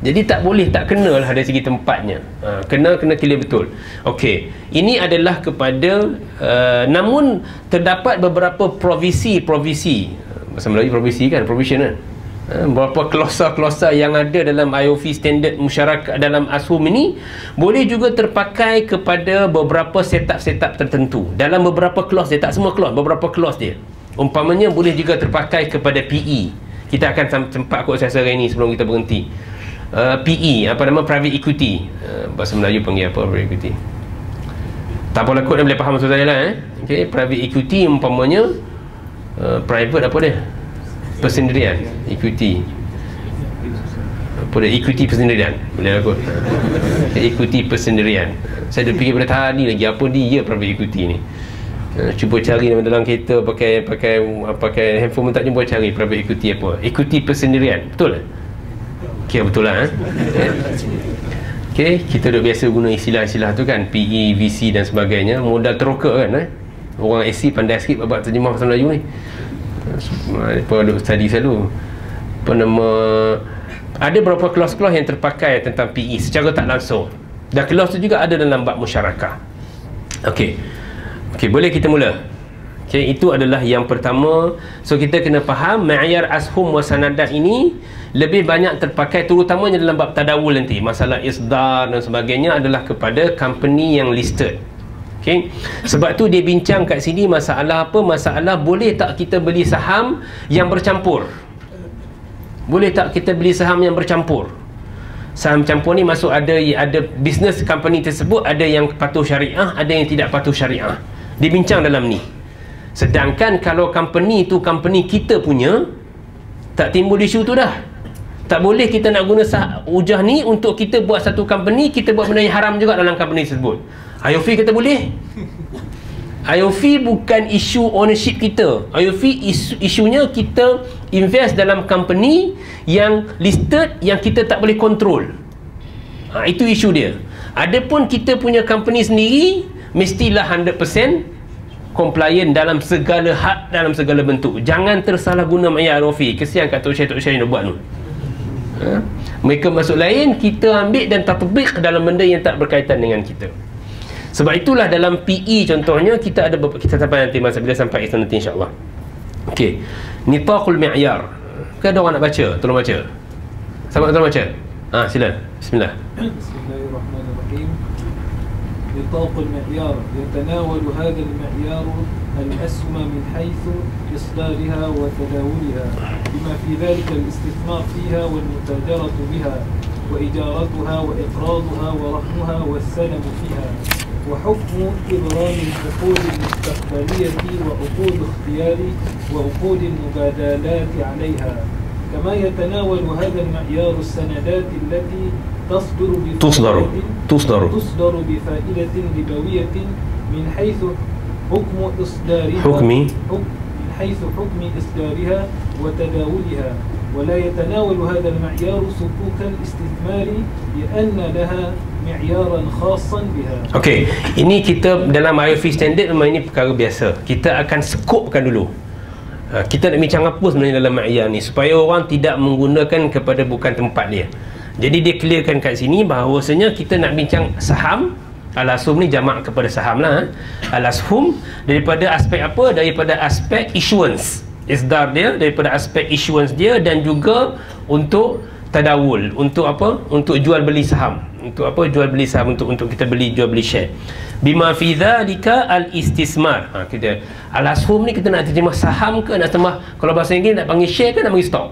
jadi tak boleh tak kena lah dari segi tempatnya. Ha, kena kena clear betul. Okey, ini adalah kepada uh, namun terdapat beberapa provisi-provisi bahasa Melayu provisi kan provision kan? Ha, beberapa klausa-klausa yang ada dalam IOF standard masyarakat dalam ASHUM ini boleh juga terpakai kepada beberapa setup-setup tertentu. Dalam beberapa clause dia tak semua clause beberapa clause dia. Umpamanya boleh juga terpakai kepada PE kita akan sempat kot saya hari ini sebelum kita berhenti uh, PE apa nama? Private equity. Uh, bahasa Melayu panggil apa private equity? Tak apa kot dia boleh faham maksud saya lah eh? okay, private equity umpamanya uh, private apa dia? Persendirian equity. Apa dia? Equity persendirian boleh lah kot. Equity persendirian. Saya dah fikir pada tadi lagi apa dia private equity ni? Uh, cuba cari dalam, dalam kereta pakai pakai pakai handphone pun tak jumpa cari private equity apa? Equity persendirian betul tak Okey betul lah eh? Okey, kita dah biasa guna istilah-istilah tu kan PE, VC dan sebagainya. Modal teroka kan eh? Orang AC pandai sikit buat terjemah bahasa Melayu ni. Mereka duduk study selalu. Apa nama Ada beberapa kelas-kelas yang terpakai tentang PE secara tak langsung. Dan kelas tu juga ada dalam bab musyarakah. Okey. Okey, boleh kita mula Okay, itu adalah yang pertama So kita kena faham Ma'ayar ashum wa sanadat ini Lebih banyak terpakai Terutamanya dalam bab tadawul nanti Masalah isdar dan sebagainya Adalah kepada company yang listed Okay. Sebab tu dia bincang kat sini masalah apa? Masalah boleh tak kita beli saham yang bercampur? Boleh tak kita beli saham yang bercampur? Saham campur ni masuk ada ada business company tersebut ada yang patuh syariah, ada yang tidak patuh syariah. Dibincang dalam ni. Sedangkan kalau company tu company kita punya tak timbul isu tu dah. Tak boleh kita nak guna ujah ni untuk kita buat satu company, kita buat benda yang haram juga dalam company tersebut. IOF kata boleh. IOF bukan isu ownership kita. IOF isu, isunya kita invest dalam company yang listed yang kita tak boleh control. Ha, itu isu dia. Adapun kita punya company sendiri mestilah 100% compliant dalam segala hak dalam segala bentuk. Jangan tersalah guna maya arofi. Kesian kat Tok Syed. Tok Syed buat tu ha? mereka masuk lain kita ambil dan tatbik dalam benda yang tak berkaitan dengan kita. Sebab itulah dalam PE contohnya kita ada kita sampai nanti masa bila sampai itu nanti insyaAllah. Ok nitaqul mi'yar. Ke ada orang nak baca? Tolong baca. Sahabat tolong baca? Ah sila. Bismillah. Bismillahirrahmanirrahim نطاق المعيار يتناول هذا المعيار الأسهم من حيث إصدارها وتداولها بما في ذلك الاستثمار فيها والمتاجرة بها وإجارتها وإقراضها ورهنها والسلم فيها وحكم إبرام العقود المستقبلية وعقود اختيار وعقود المبادلات عليها. كما يتناول هذا المعيار السندات التي تصدر تصدر تصدر تصدر بفائدة ربوية من حيث حكم إصدارها حكم من حيث حكم إصدارها وتداولها ولا يتناول هذا المعيار صكوك الاستثمار لأن لها معيارا خاصا بها Okey, ini kita dalam IOF standard memang ini perkara biasa. Kita akan sekupkan dulu. Ha, kita nak bincang apa sebenarnya dalam ma'iyar ni supaya orang tidak menggunakan kepada bukan tempat dia jadi dia clearkan kat sini bahawasanya kita nak bincang saham Al-Ashum ni jamak kepada saham lah eh. Al-Ashum daripada aspek apa? Daripada aspek issuance Isdar dia daripada aspek issuance dia dan juga untuk tadawul Untuk apa? Untuk jual beli saham Untuk apa? Jual beli saham untuk untuk kita beli jual beli share Bima fi dhalika al-istismar ha, kita, Al-Ashum ni kita nak terjemah saham ke nak terjemah Kalau bahasa Inggeris nak panggil share ke nak panggil stock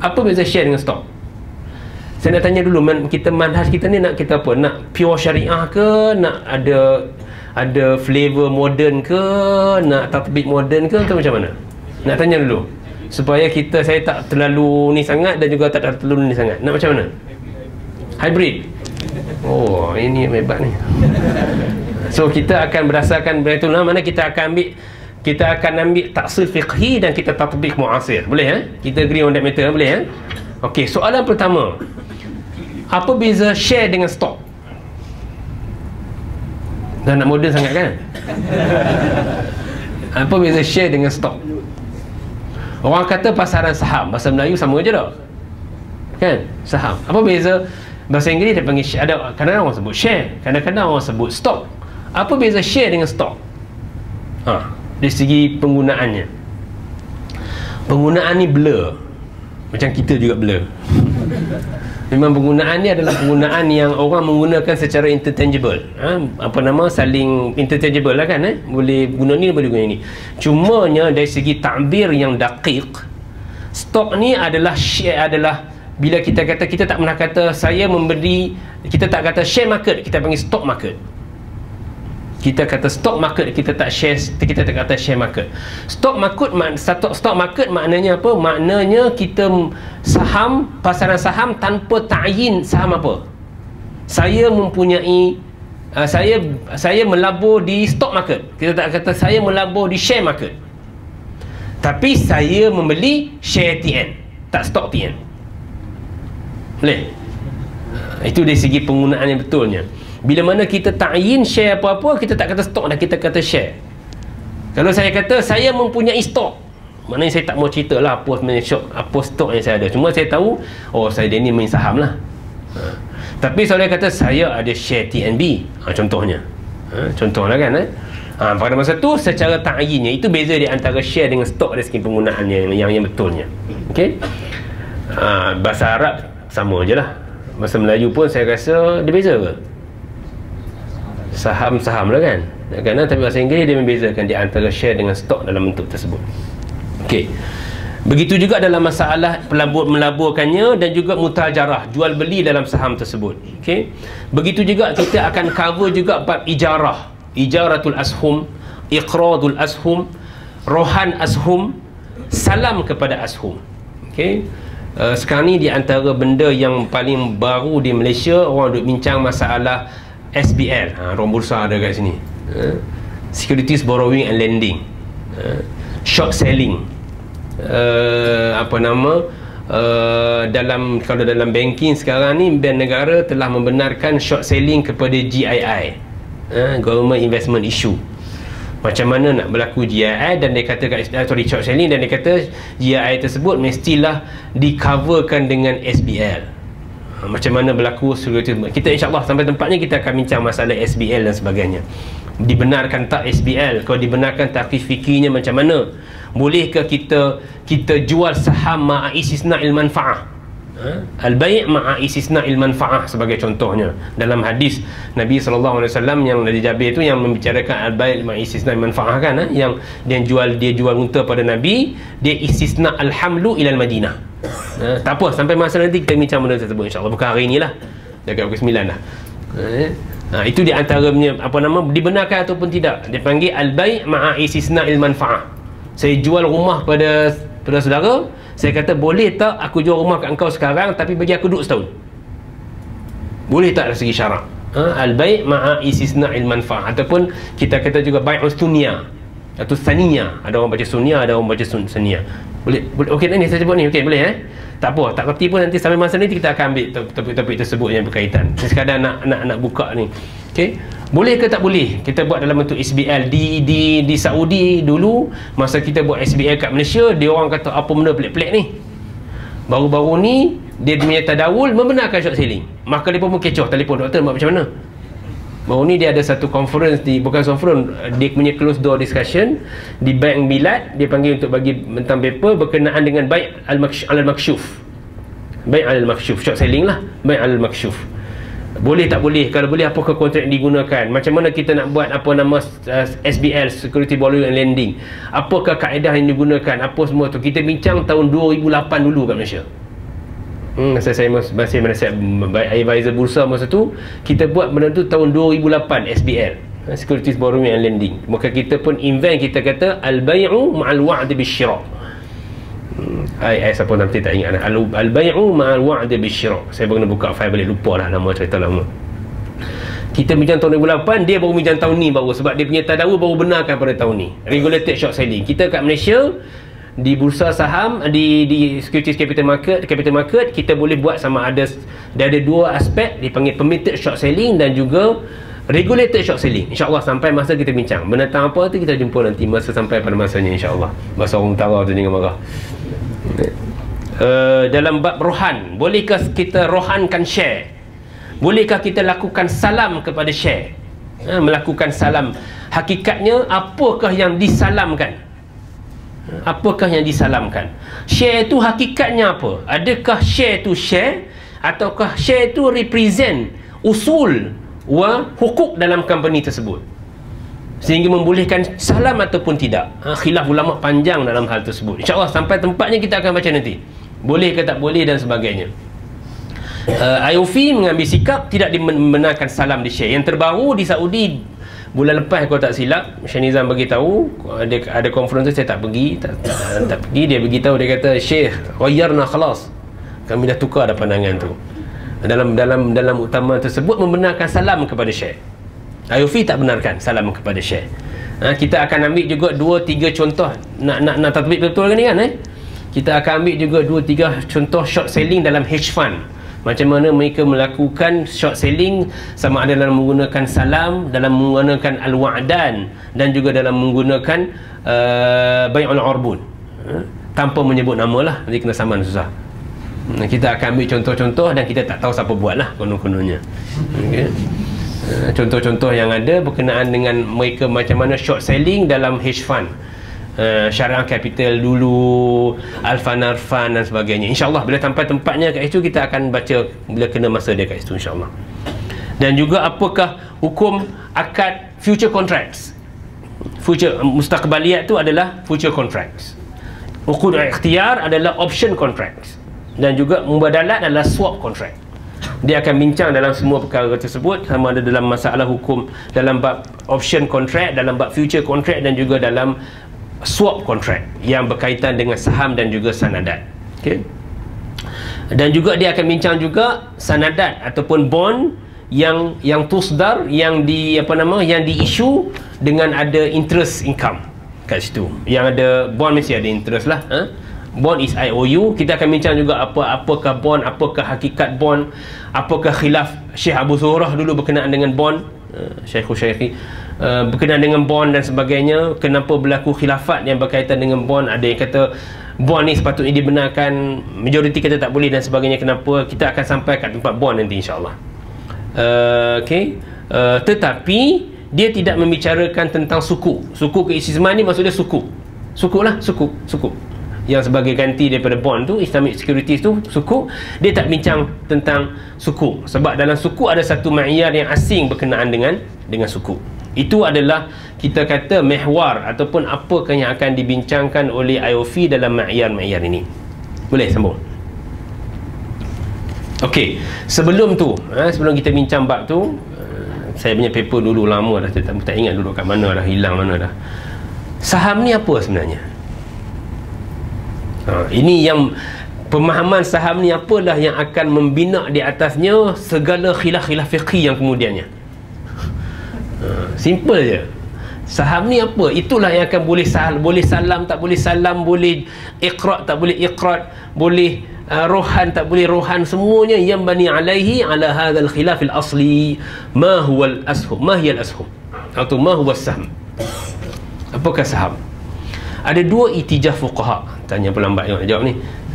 Apa beza share dengan stock? Saya nak tanya dulu kita manhaj kita ni nak kita apa? Nak pure syariah ke? Nak ada ada flavor moden ke? Nak tatbik moden ke? Atau macam mana? Nak tanya dulu. Supaya kita saya tak terlalu ni sangat dan juga tak terlalu ni sangat. Nak macam mana? Hybrid. Oh ini hebat ni. So kita akan berdasarkan itulah mana kita akan ambil kita akan ambil taksil fiqhi dan kita tatbik muasir. Boleh eh? Kita agree on that matter boleh eh? Okey, soalan pertama apa beza share dengan stock? Dah nak moden sangat kan? Apa beza share dengan stock? Orang kata pasaran saham. Bahasa Melayu sama je tak? Kan? Saham. Apa beza? Bahasa Inggeris dia panggil share. Ada kadang-kadang orang sebut share. Kadang-kadang orang sebut stock. Apa beza share dengan stock? Ha, dari segi penggunaannya. Penggunaan ni blur. Macam kita juga blur memang penggunaan ni adalah penggunaan yang orang menggunakan secara interchangeable ha? apa nama saling interchangeable lah kan eh? boleh guna ni boleh guna ni cumanya dari segi takbir yang daqiq stok ni adalah share adalah bila kita kata kita tak pernah kata saya memberi kita tak kata share market kita panggil stock market kita kata stock market kita tak share kita tak kata share market. Stock market satu stock market maknanya apa? Maknanya kita saham pasaran saham tanpa ta'yin saham apa? Saya mempunyai uh, saya saya melabur di stock market. Kita tak kata saya melabur di share market. Tapi saya membeli share TN tak stock TN boleh? Itu dari segi penggunaan yang betulnya bila mana kita ta'yin share apa-apa kita tak kata stok dah kita kata share. Kalau saya kata saya mempunyai stok maknanya saya tak mau cerita lah apa sebenarnya shop, apa stok yang saya ada. Cuma saya tahu oh saya ni main saham lah. Ha. tapi saya kata saya ada share TNB ha, contohnya. Ha, contohlah kan eh? ha, pada masa tu secara ta'yinnya itu beza di antara share dengan stok dari segi penggunaannya yang, yang betulnya. Ok ha, bahasa Arab sama je lah. Bahasa Melayu pun saya rasa dia beza ke saham-saham lah kan kerana tapi bahasa Inggeris dia membezakan di antara share dengan stok dalam bentuk tersebut Okey. begitu juga dalam masalah pelabur melaburkannya dan juga mutajarah jual beli dalam saham tersebut Okey. begitu juga kita akan cover juga bab ijarah ijaratul ashum iqradul ashum rohan ashum salam kepada ashum Okey. Uh, sekarang ni di antara benda yang paling baru di Malaysia orang duk bincang masalah SBL ha, Ruang bursa ada kat sini. Ha? Securities Borrowing and Lending. Ha? Short Selling. Uh, Apa nama? Uh, dalam Kalau dalam banking sekarang ni Bank negara telah membenarkan Short selling kepada GII ha? Government Investment Issue. Macam mana nak berlaku GII dan dia kata kat sorry short selling dan dia kata GII tersebut mestilah di coverkan dengan SBL macam mana berlaku security kita insyaAllah sampai tempatnya kita akan bincang masalah SBL dan sebagainya. Dibenarkan tak SBL kalau dibenarkan takif fikirnya macam mana? Bolehkah kita kita jual saham ma'a istisna'il manfa'ah ha? al-bay' ma'a istisna'il manfa'ah sebagai contohnya dalam hadis Nabi SAW yang dari Jabir itu yang membicarakan al-bay' ma'a istisna'il manfa'ah kan ha? yang dia jual dia jual unta pada Nabi dia istisna' al-hamlu ilal Madinah Ha, tak apa sampai masa nanti kita bincang benda tersebut insyaallah bukan hari inilah dekat pukul 9 dah. Ha, itu di antaranya apa nama dibenarkan ataupun tidak. Dia panggil al-bai' ma'a istisna'il manfa'ah. Saya jual rumah pada pada saudara, saya kata boleh tak aku jual rumah kat engkau sekarang tapi bagi aku duduk setahun. Boleh tak dari segi syarak? Ha, al-bai' ma'a istisna'il manfa'ah ataupun kita kata juga bai'us dunia atau sania. Ada orang baca sunia, ada orang baca sun, sania boleh, boleh. Okey ni saya sebut ni. Okey boleh eh? Tak apa tak kerti pun nanti sampai masa ni kita akan ambil topik-topik tersebut yang berkaitan. Saya sekadar nak nak nak buka ni okey? Boleh ke tak boleh? Kita buat dalam bentuk SBL di di di Saudi dulu masa kita buat SBL kat Malaysia dia orang kata apa benda pelik-pelik ni? Baru-baru ni dia punya tadawul membenarkan short selling. Maka dia pun pun kecoh telefon doktor buat macam mana? Baru ni dia ada satu conference di bukan conference dia punya close door discussion di bank Milad dia panggil untuk bagi mentang paper berkenaan dengan baik al-makshuf. Baik al-makshuf short selling lah. Baik al-makshuf boleh tak boleh. Kalau boleh apakah kontrak yang digunakan? Macam mana kita nak buat apa nama uh, SBL Security Borrowing and Lending? Apakah kaedah yang digunakan? Apa semua tu? Kita bincang tahun 2008 dulu kat Malaysia. Hmm, masa saya masih menasihat advisor bursa masa tu. Kita buat benda tu tahun 2008 SBL uh, Securities Borrowing and Lending. Maka kita pun invent kita kata al-bay'u ma'al wa'd bisyira' ai ai siapa nanti tak ingat al al bai'u ma'al wa'd bisyira saya baru buka file balik lupa lah nama cerita lama. Kita bincang tahun 2008 dia baru bincang tahun ni baru. Sebab dia punya tadawu baru benarkan pada tahun ni. Regulated short selling. Kita kat Malaysia di bursa saham di di securities capital market capital market kita boleh buat sama ada dia ada dua aspek. Dipanggil permitted short selling dan juga regulated short selling. Insyaallah sampai masa kita bincang. Benda apa tu kita jumpa nanti masa sampai pada masanya insyaallah. Masa orang utara tu jangan marah uh, dalam bab rohan bolehkah kita rohankan share? Bolehkah kita lakukan salam kepada share? Uh, melakukan salam. Hakikatnya apakah yang disalamkan? Apakah yang disalamkan? Share tu hakikatnya apa? Adakah share tu share? Ataukah share tu represent usul wa hukuk dalam company tersebut sehingga membolehkan salam ataupun tidak. Ha, khilaf ulama panjang dalam hal tersebut. insyaAllah sampai tempatnya kita akan baca nanti. Boleh ke tak boleh dan sebagainya. Uh, IOF mengambil sikap tidak dibenarkan salam di share yang terbaru di Saudi bulan lepas kalau tak silap Syed Nizam bagi tahu ada ada conference saya tak pergi tak, tak, tak pergi. Dia beritahu dia kata Syekh ghayyarna khalas. Kami dah tukar dah pandangan tu. Dalam dalam dalam utama tersebut membenarkan salam kepada Syekh Ayufi tak benarkan salam kepada Syekh. Ha, kita akan ambil juga dua tiga contoh nak nak nak tatbik betul kan ni kan eh? Kita akan ambil juga dua tiga contoh short selling dalam hedge fund. Macam mana mereka melakukan short selling sama ada dalam menggunakan salam, dalam menggunakan al-wa'dan dan juga dalam menggunakan uh, bai'ul urbun. Ha? Tanpa menyebut nama lah, nanti kena saman susah. Ha, kita akan ambil contoh-contoh dan kita tak tahu siapa buat lah konon-kononnya. Okay. Eh, contoh-contoh yang ada berkenaan dengan mereka macam mana short selling dalam hedge fund. Uh, syariah capital dulu alfa narfan dan sebagainya. insyaAllah bila sampai tempatnya kat situ kita akan baca bila kena masa dia kat situ insyaAllah. Dan juga apakah hukum akad future contracts? Future mustaqbaliyat tu adalah future contracts. Ukud ikhtiar adalah option contracts. Dan juga mubadalat adalah swap contract dia akan bincang dalam semua perkara tersebut sama ada dalam masalah hukum dalam bab option contract dalam bab future contract dan juga dalam swap contract yang berkaitan dengan saham dan juga sanadat okay? dan juga dia akan bincang juga sanadat ataupun bond yang yang tusdar yang di apa nama yang diisu dengan ada interest income kat situ yang ada bond mesti ada interest lah ha? Bond is IOU kita akan bincang juga apa apakah bond apakah hakikat bond apakah khilaf Syekh Abu Zurah dulu berkenaan dengan bond uh, Syekh Syekhi uh, berkenaan dengan bond dan sebagainya. Kenapa berlaku khilafat yang berkaitan dengan bond? Ada yang kata bond ni sepatutnya dibenarkan majoriti kata tak boleh dan sebagainya. Kenapa? Kita akan sampai kat tempat bond nanti insyaAllah. Uh, okay. uh, tetapi dia tidak membicarakan tentang suku. Suku keistisman ni maksudnya suku. Suku lah suku suku yang sebagai ganti daripada bond tu Islamic Securities tu suku dia tak bincang tentang suku sebab dalam suku ada satu ma'iyar yang asing berkenaan dengan dengan suku itu adalah kita kata mehwar ataupun apakah yang akan dibincangkan oleh IOF dalam ma'iyar-ma'iyar ini boleh sambung Okey, sebelum tu, ha, sebelum kita bincang bab tu, uh, saya punya paper dulu lama dah, tak, tak ingat dulu kat mana dah, hilang mana dah. Saham ni apa sebenarnya? Ha, ini yang pemahaman saham ni apalah yang akan membina di atasnya segala khilaf-khilaf fiqhi yang kemudiannya. Ha, simple je. Saham ni apa? Itulah yang akan boleh sal boleh salam tak boleh salam boleh iqra tak boleh iqra boleh uh, rohan tak boleh rohan semuanya yang bani alaihi ala hadzal khilaf al asli. Ma huwa al ashum ma hiya al ashum atau ma huwa saham apakah saham ada dua itijah fuqaha. Tanya pelambat nak jawab ni.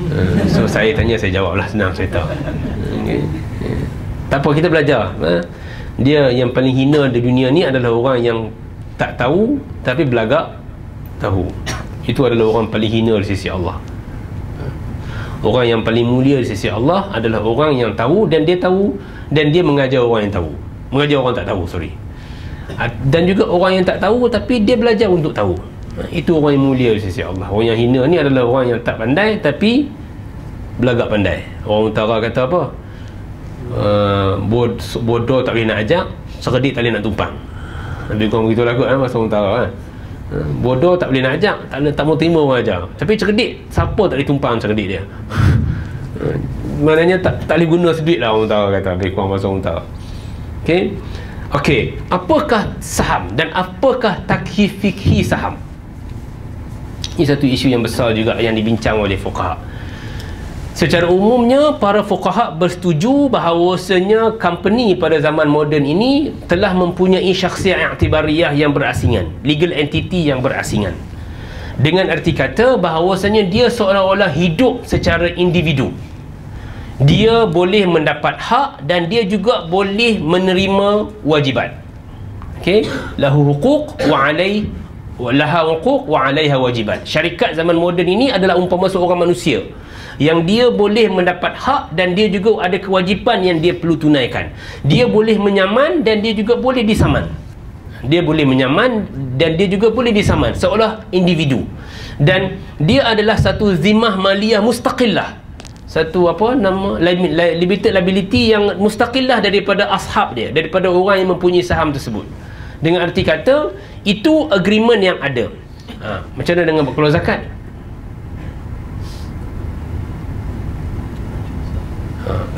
Uh, so saya tanya saya jawab lah. Senang cerita okay. tak apa kita belajar. Uh, dia yang paling hina di dunia ni adalah orang yang tak tahu tapi belagak tahu. Itu adalah orang paling hina di sisi Allah. Orang yang paling mulia di sisi Allah adalah orang yang tahu dan dia tahu dan dia mengajar orang yang tahu. Mengajar orang tak tahu sorry. Dan juga orang yang tak tahu tapi dia belajar untuk tahu itu orang yang mulia sisi Allah orang yang hina ni adalah orang yang tak pandai tapi belagak pandai. Orang utara kata apa? Uh, bod, bodoh tak boleh nak ajak sekedik tak boleh nak tumpang. Lebih kurang begitu lah kot eh, masa orang utara kan bodoh tak boleh nak ajak tak, tak mau terima orang ajak. Tapi cerdik siapa tak boleh tumpang cerdik dia? Maknanya tak, tak boleh guna sedikit lah orang tahu kata lebih kurang masa orang tahu ok ok apakah saham dan apakah takhif fikhi saham ini satu isu yang besar juga yang dibincang oleh fuqaha Secara umumnya para fuqaha bersetuju bahawasanya company pada zaman moden ini telah mempunyai syakhsiat i'tibariyah yang berasingan, legal entity yang berasingan. Dengan erti kata bahawasanya dia seolah-olah hidup secara individu. Dia boleh mendapat hak dan dia juga boleh menerima wajibat. Okey, lahu huquq wa alai laha huquq wa alaiha wajibat. Syarikat zaman moden ini adalah umpama seorang manusia yang dia boleh mendapat hak dan dia juga ada kewajipan yang dia perlu tunaikan. Dia boleh menyaman dan dia juga boleh disaman. Dia boleh menyaman dan dia juga boleh disaman seolah individu. Dan dia adalah satu zimah maliyah mustaqillah. Satu apa nama limited liability yang mustaqillah daripada ashab dia daripada orang yang mempunyai saham tersebut. Dengan arti kata itu agreement yang ada. Ha, macam mana dengan berkeluar zakat?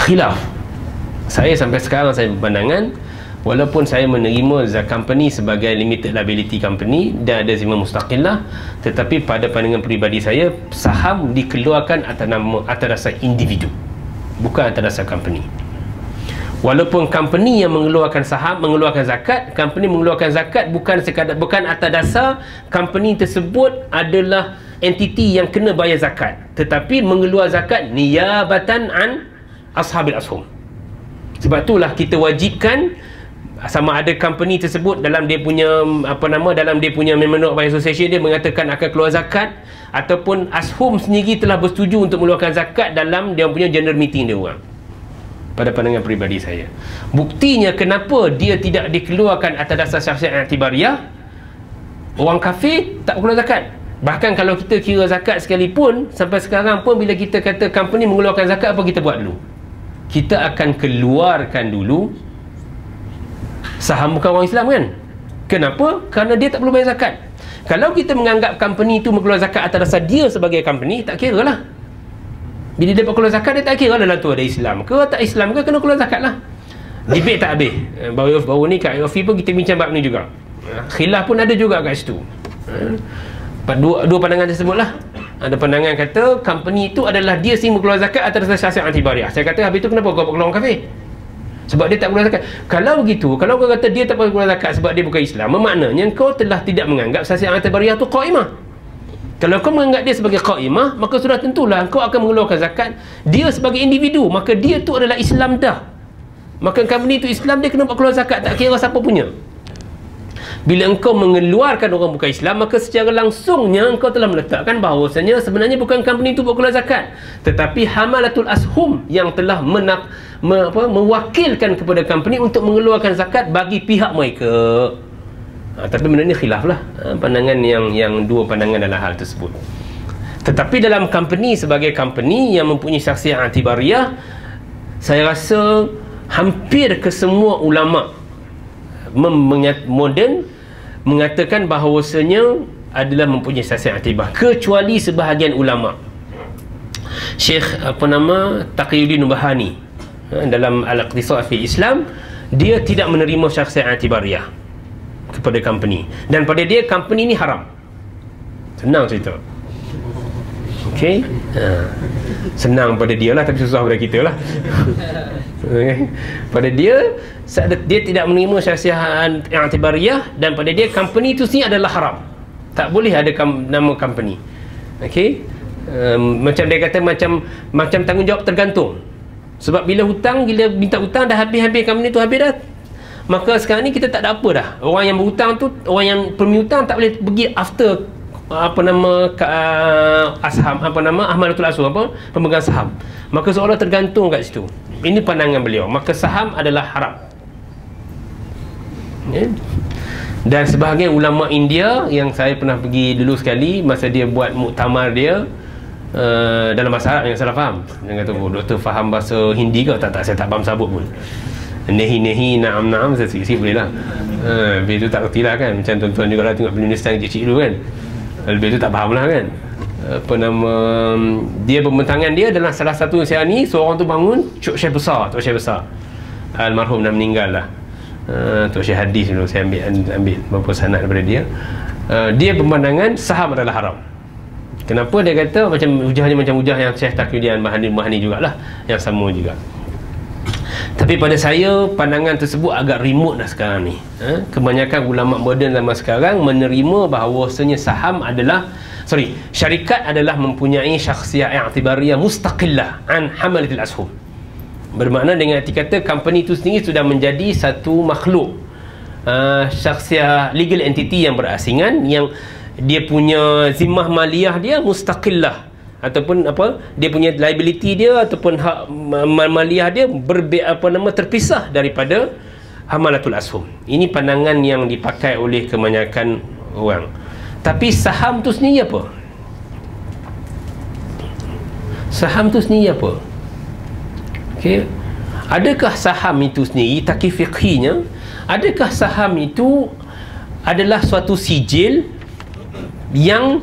Khilaf. Saya sampai sekarang saya berpandangan walaupun saya menerima Zak Company sebagai limited liability company dan ada zima mustaqillah tetapi pada pandangan peribadi saya saham dikeluarkan atas nama atas dasar individu bukan atas dasar company walaupun company yang mengeluarkan saham mengeluarkan zakat company mengeluarkan zakat bukan sekadar bukan atas dasar company tersebut adalah entiti yang kena bayar zakat. Tetapi mengeluarkan zakat niyabatan an ashabil ashum. Sebab itulah kita wajibkan sama ada company tersebut dalam dia punya apa nama dalam dia punya memorandum of association dia mengatakan akan keluar zakat ataupun ashum sendiri telah bersetuju untuk mengeluarkan zakat dalam dia punya general meeting dia orang pada pandangan peribadi saya. Buktinya kenapa dia tidak dikeluarkan atas dasar syakhsiat i'tibariyah orang kafir tak keluar zakat. Bahkan kalau kita kira zakat sekalipun sampai sekarang pun bila kita kata company mengeluarkan zakat apa kita buat dulu? Kita akan keluarkan dulu saham bukan orang Islam kan? Kenapa? kerana dia tak perlu bayar zakat. Kalau kita menganggap company itu mengeluarkan zakat atas dasar dia sebagai company tak kira lah bila dia keluar zakat dia tak kira dalam tu ada Islam ke? Tak Islam ke? Kena keluar zakat lah. Debate tak habis. Eh, baru, baru ni kat IOFI pun kita bincang bab ni juga. Khilaf pun ada juga kat situ. Eh, dua, dua pandangan tersebut lah. Ada pandangan kata company itu adalah dia sih mengeluar zakat atas dasar syarat antibariah saya kata habis itu kenapa kau keluar kafir? Sebab dia tak keluar zakat. Kalau begitu kalau kau kata dia tak keluar zakat sebab dia bukan Islam maknanya kau telah tidak menganggap syarat antibariah itu qaimah kalau kau menganggap dia sebagai qaimah maka sudah tentulah kau akan mengeluarkan zakat dia sebagai individu. Maka dia tu adalah Islam dah. Maka company itu Islam dia kena keluar zakat. Tak kira siapa punya. Bila engkau mengeluarkan orang bukan Islam maka secara langsungnya engkau telah meletakkan bahawasanya sebenarnya bukan company itu buat keluar zakat. Tetapi hamalatul ashum yang telah menak, me, apa, mewakilkan kepada company untuk mengeluarkan zakat bagi pihak mereka ha, tapi benda ni khilaf lah. Ha, pandangan yang yang dua pandangan dalam hal tersebut. Tetapi dalam company sebagai company yang mempunyai saksi yang antibariah saya rasa hampir kesemua ulama' moden mengatakan bahawasanya adalah mempunyai saksi atibah kecuali sebahagian ulama. Syekh apa nama Taqiyuddin Bahani ha, dalam Al-Iqtisad fi Islam dia tidak menerima syakhsi atibariyah kepada company dan pada dia company ni haram senang cerita Okey. Ha. Senang pada dia lah tapi susah pada kita lah. okay. Pada dia dia tidak menerima syasihan yang antibariah dan pada dia company itu sini adalah haram. tak boleh ada kam, nama company okey um, macam dia kata macam macam tanggungjawab tergantung sebab bila hutang bila minta hutang dah habis-habis company tu habis dah maka sekarang ni kita tak ada apa dah. Orang yang berhutang tu orang yang permiutang tak boleh pergi after apa nama uh, asham apa nama Ahmadatul Asu apa pemegang saham. Maka seolah tergantung kat situ. Ini pandangan beliau. Maka saham adalah haram. Ya? dan sebahagian ulama India yang saya pernah pergi dulu sekali masa dia buat muktamar dia uh, dalam bahasa Arab yang salah faham. Dia kata oh, doktor faham bahasa Hindi ke? Tak tak saya tak faham sabut pun nehi nehi naam naam saya sikit-sikit boleh lah. Uh, itu tak kerti lah kan. Macam tuan-tuan juga lah tengok film Hindustan kecil-kecil dulu kan. Lebih tu tak faham lah kan. Apa nama dia pembentangan dia adalah salah satu saya ni seorang tu bangun Tok Syekh besar Tok Syekh besar. Almarhum dah meninggal lah. Uh, Tok Syekh hadis dulu saya ambil ambil beberapa sanat daripada dia. Uh, dia pemandangan saham adalah haram. Kenapa? Dia kata macam hujahnya macam hujah yang Syekh Takyudian Mahani Mahani jugalah yang sama juga tapi pada saya pandangan tersebut agak remote dah sekarang ni. Ha? Kebanyakan ulama moden zaman sekarang menerima bahawasanya saham adalah sorry, syarikat adalah mempunyai syakhsiah i'tibariyah mustaqillah an hamalatil ashum. Bermakna dengan arti kata company itu sendiri sudah menjadi satu makhluk uh, syakhsiah legal entity yang berasingan yang dia punya zimmah maliyah dia mustaqillah ataupun apa dia punya liability dia ataupun hak maliyah dia berbe, apa nama terpisah daripada hamalatul ashum ini pandangan yang dipakai oleh kebanyakan orang. Tapi saham tu sendiri apa? Saham tu sendiri apa? Okey. Adakah saham itu sendiri takif fiqhinya adakah saham itu adalah suatu sijil yang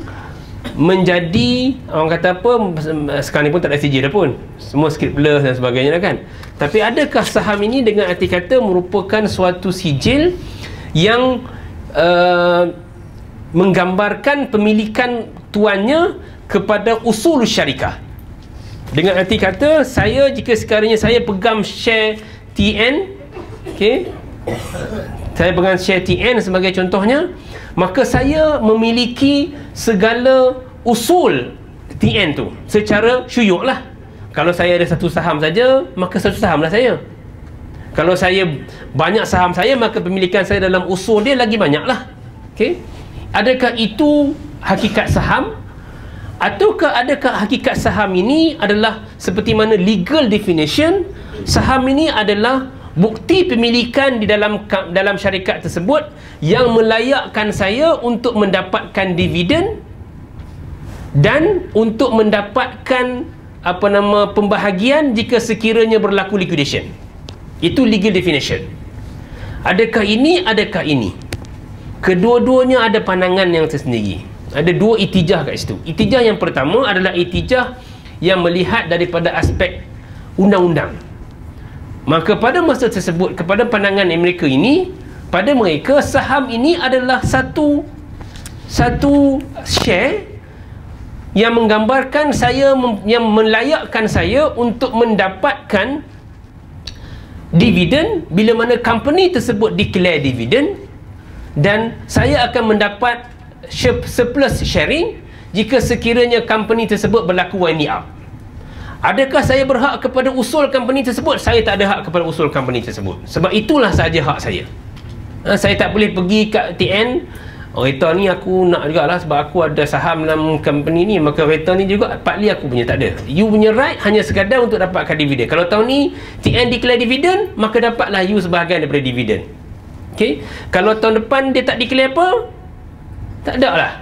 menjadi orang kata apa sekarang ni pun tak ada CJ dah pun. Semua scriptless dan sebagainya dah kan. Tapi adakah saham ini dengan arti kata merupakan suatu sijil yang uh, menggambarkan pemilikan tuannya kepada usul syarikah? Dengan arti kata saya jika sekiranya saya pegang share TN okay, saya pegang share TN sebagai contohnya maka saya memiliki segala usul TN tu. Secara syuyuk lah. Kalau saya ada satu saham saja maka satu saham lah saya. Kalau saya banyak saham saya maka pemilikan saya dalam usul dia lagi banyak lah. Okay? adakah itu hakikat saham? Ataukah adakah hakikat saham ini adalah seperti mana legal definition? Saham ini adalah bukti pemilikan di dalam dalam syarikat tersebut yang melayakkan saya untuk mendapatkan dividen dan untuk mendapatkan apa nama pembahagian jika sekiranya berlaku liquidation. Itu legal definition. Adakah ini adakah ini? Kedua-duanya ada pandangan yang tersendiri. Ada dua itijah kat situ. Itijah yang pertama adalah itijah yang melihat daripada aspek undang-undang Maka pada masa tersebut kepada pandangan mereka ini pada mereka saham ini adalah satu satu share yang menggambarkan saya yang melayakkan saya untuk mendapatkan dividen bila mana company tersebut declare dividen dan saya akan mendapat surplus sharing jika sekiranya company tersebut berlaku wind up Adakah saya berhak kepada usul company tersebut? Saya tak ada hak kepada usul company tersebut. Sebab itulah saja hak saya. Ha, saya tak boleh pergi kat TN. Oh, reta ni aku nak juga lah sebab aku ada saham dalam company ni. Maka reta ni juga partly aku punya tak ada. You punya right hanya sekadar untuk dapatkan dividen. Kalau tahun ni TN declare dividen, maka dapatlah you sebahagian daripada dividen. Okay? Kalau tahun depan dia tak declare apa, tak ada lah.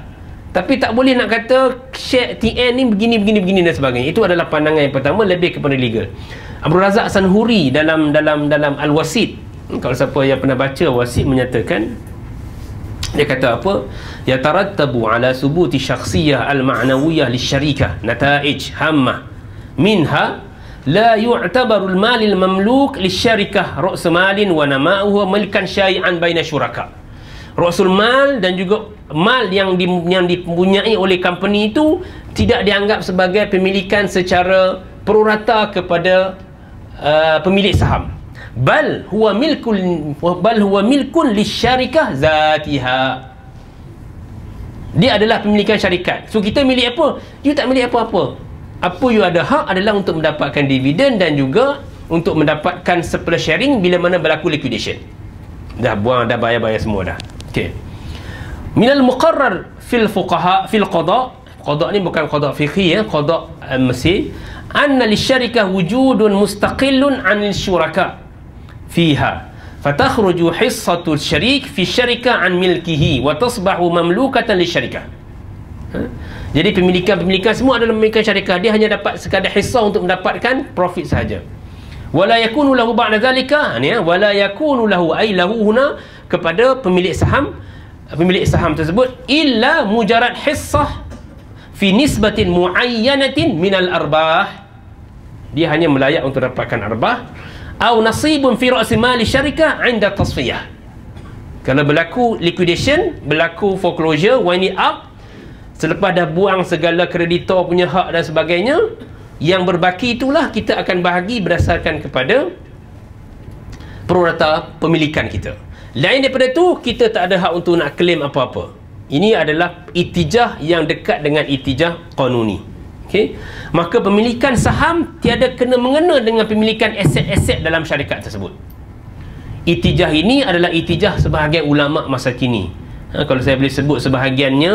Tapi tak boleh nak kata share TN ni begini begini begini dan sebagainya. Itu adalah pandangan yang pertama lebih kepada legal. Abdul Razak Sanhuri dalam dalam dalam Al-Wasid. Kalau siapa yang pernah baca Wasid menyatakan dia kata apa? Ya tarattabu ala subuti syakhsiyah al-ma'nawiyah lisyarikah nataij hamma minha la yu'tabaru al-mal al-mamluk lisyarikah ra's malin wa nama'uhu milkan syai'an baina syuraka. Rasul mal dan juga mal yang di, yang dipunyai oleh company itu tidak dianggap sebagai pemilikan secara prorata kepada uh, pemilik saham. Bal huwa milkun bal huwa milkun lisyarikah zatiha. Dia adalah pemilikan syarikat. So kita milik apa? You tak milik apa-apa. Apa you ada hak adalah untuk mendapatkan dividen dan juga untuk mendapatkan surplus sharing bila mana berlaku liquidation. Dah buang dah bayar-bayar semua dah. Okey Minal muqarrar fil fuqaha fil qada. Qada ni bukan qada fiqhi ya. Qada um, mesir. Anna li syarikah wujudun mustaqillun anil syuraka Fiha. Fatakhruju hissatu syarik fi syarika an milkihi Wa tasbahu mamlukatan li syarikah eh? ha? Jadi pemilikan-pemilikan semua adalah pemilikan syarikah Dia hanya dapat sekadar hissa untuk mendapatkan profit sahaja. Wala yakunu lahu ba'da zalika ni ya. Wala yakunu lahu ay lahu huna kepada pemilik saham pemilik saham tersebut? Illa mujarad hissah fi nisbatin muayyanatin minal arbah. Dia hanya melayak untuk dapatkan arbah. Atau nasibun fi ra's mali syarikah 'inda tasfiyah. Kalau berlaku liquidation berlaku foreclosure wind it up selepas dah buang segala kreditor punya hak dan sebagainya yang berbaki itulah kita akan bahagi berdasarkan kepada prorata pemilikan kita lain daripada tu kita tak ada hak untuk nak claim apa-apa ini adalah itijah yang dekat dengan itijah kanuni Okay. Maka pemilikan saham tiada kena mengena dengan pemilikan aset-aset dalam syarikat tersebut. Itijah ini adalah itijah sebahagian ulama masa kini. Ha, kalau saya boleh sebut sebahagiannya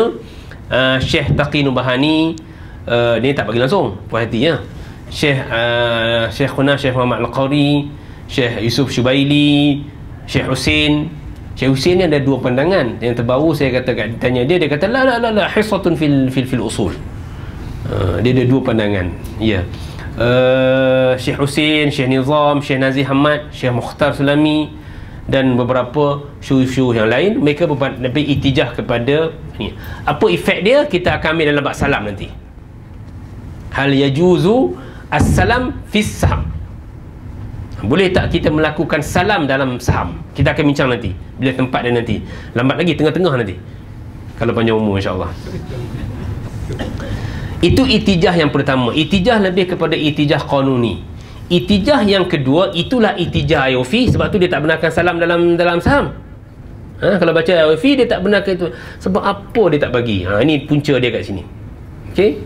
uh, Syekh Taqi Nubahani uh, dia tak bagi langsung puas hati ya. Syekh uh, Syekh Khuna Syekh Muhammad Al-Qari, Syekh Yusuf Syubaili, Syekh Husin. Syekh Husin ni ada dua pandangan. Yang terbaru saya kata tanya dia dia kata la la la la hisatun fil fil fil usul. Uh, dia ada dua pandangan ya yeah. uh, Syekh Hussein Syekh Nizam Syekh Nazir Hamad Syekh Mukhtar Sulami dan beberapa syuh-syuh yang lain mereka lebih itijah kepada ni. apa efek dia kita akan ambil dalam bab salam nanti hal yajuzu as-salam fis saham boleh tak kita melakukan salam dalam saham? Kita akan bincang nanti. Bila tempat dia nanti. Lambat lagi tengah-tengah nanti. Kalau panjang umur insyaAllah. Itu itijah yang pertama. Itijah lebih kepada itijah kanuni itijah yang kedua itulah itijah IOF sebab tu dia tak benarkan salam dalam dalam saham. Ha, kalau baca IOF dia tak benarkan itu. Sebab apa dia tak bagi? Ha, ini punca dia kat sini. Okay?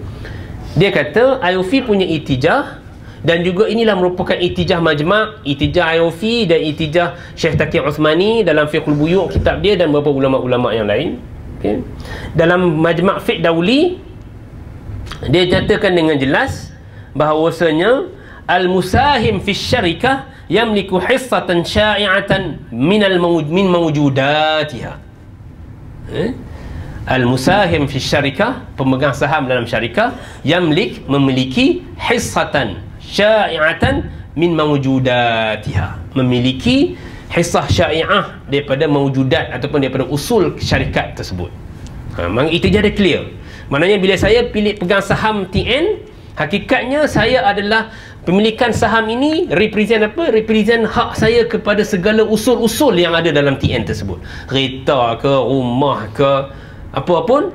dia kata IOF punya itijah dan juga inilah merupakan itijah majma' itijah IOF dan itijah Syekh Taqi Osmani dalam fiqhul buyuk kitab dia dan beberapa ulama-ulama yang lain okay? dalam majma' fiqh dawli dia nyatakan dengan jelas bahawasanya al-musahim fi syarikah yamliku hissatan sya'i'atan min al-mawjud min mawjudatiha eh? al-musahim fi syarikah pemegang saham dalam syarikah yamlik memiliki hissatan sya'i'atan min mawjudatiha memiliki hissah sya'i'ah daripada mawjudat ataupun daripada usul syarikat tersebut ha, itu jadi clear Maknanya bila saya pilih pegang saham TN, hakikatnya saya adalah pemilikan saham ini represent apa? Represent hak saya kepada segala usul-usul yang ada dalam TN tersebut. Kereta ke, rumah ke, apa pun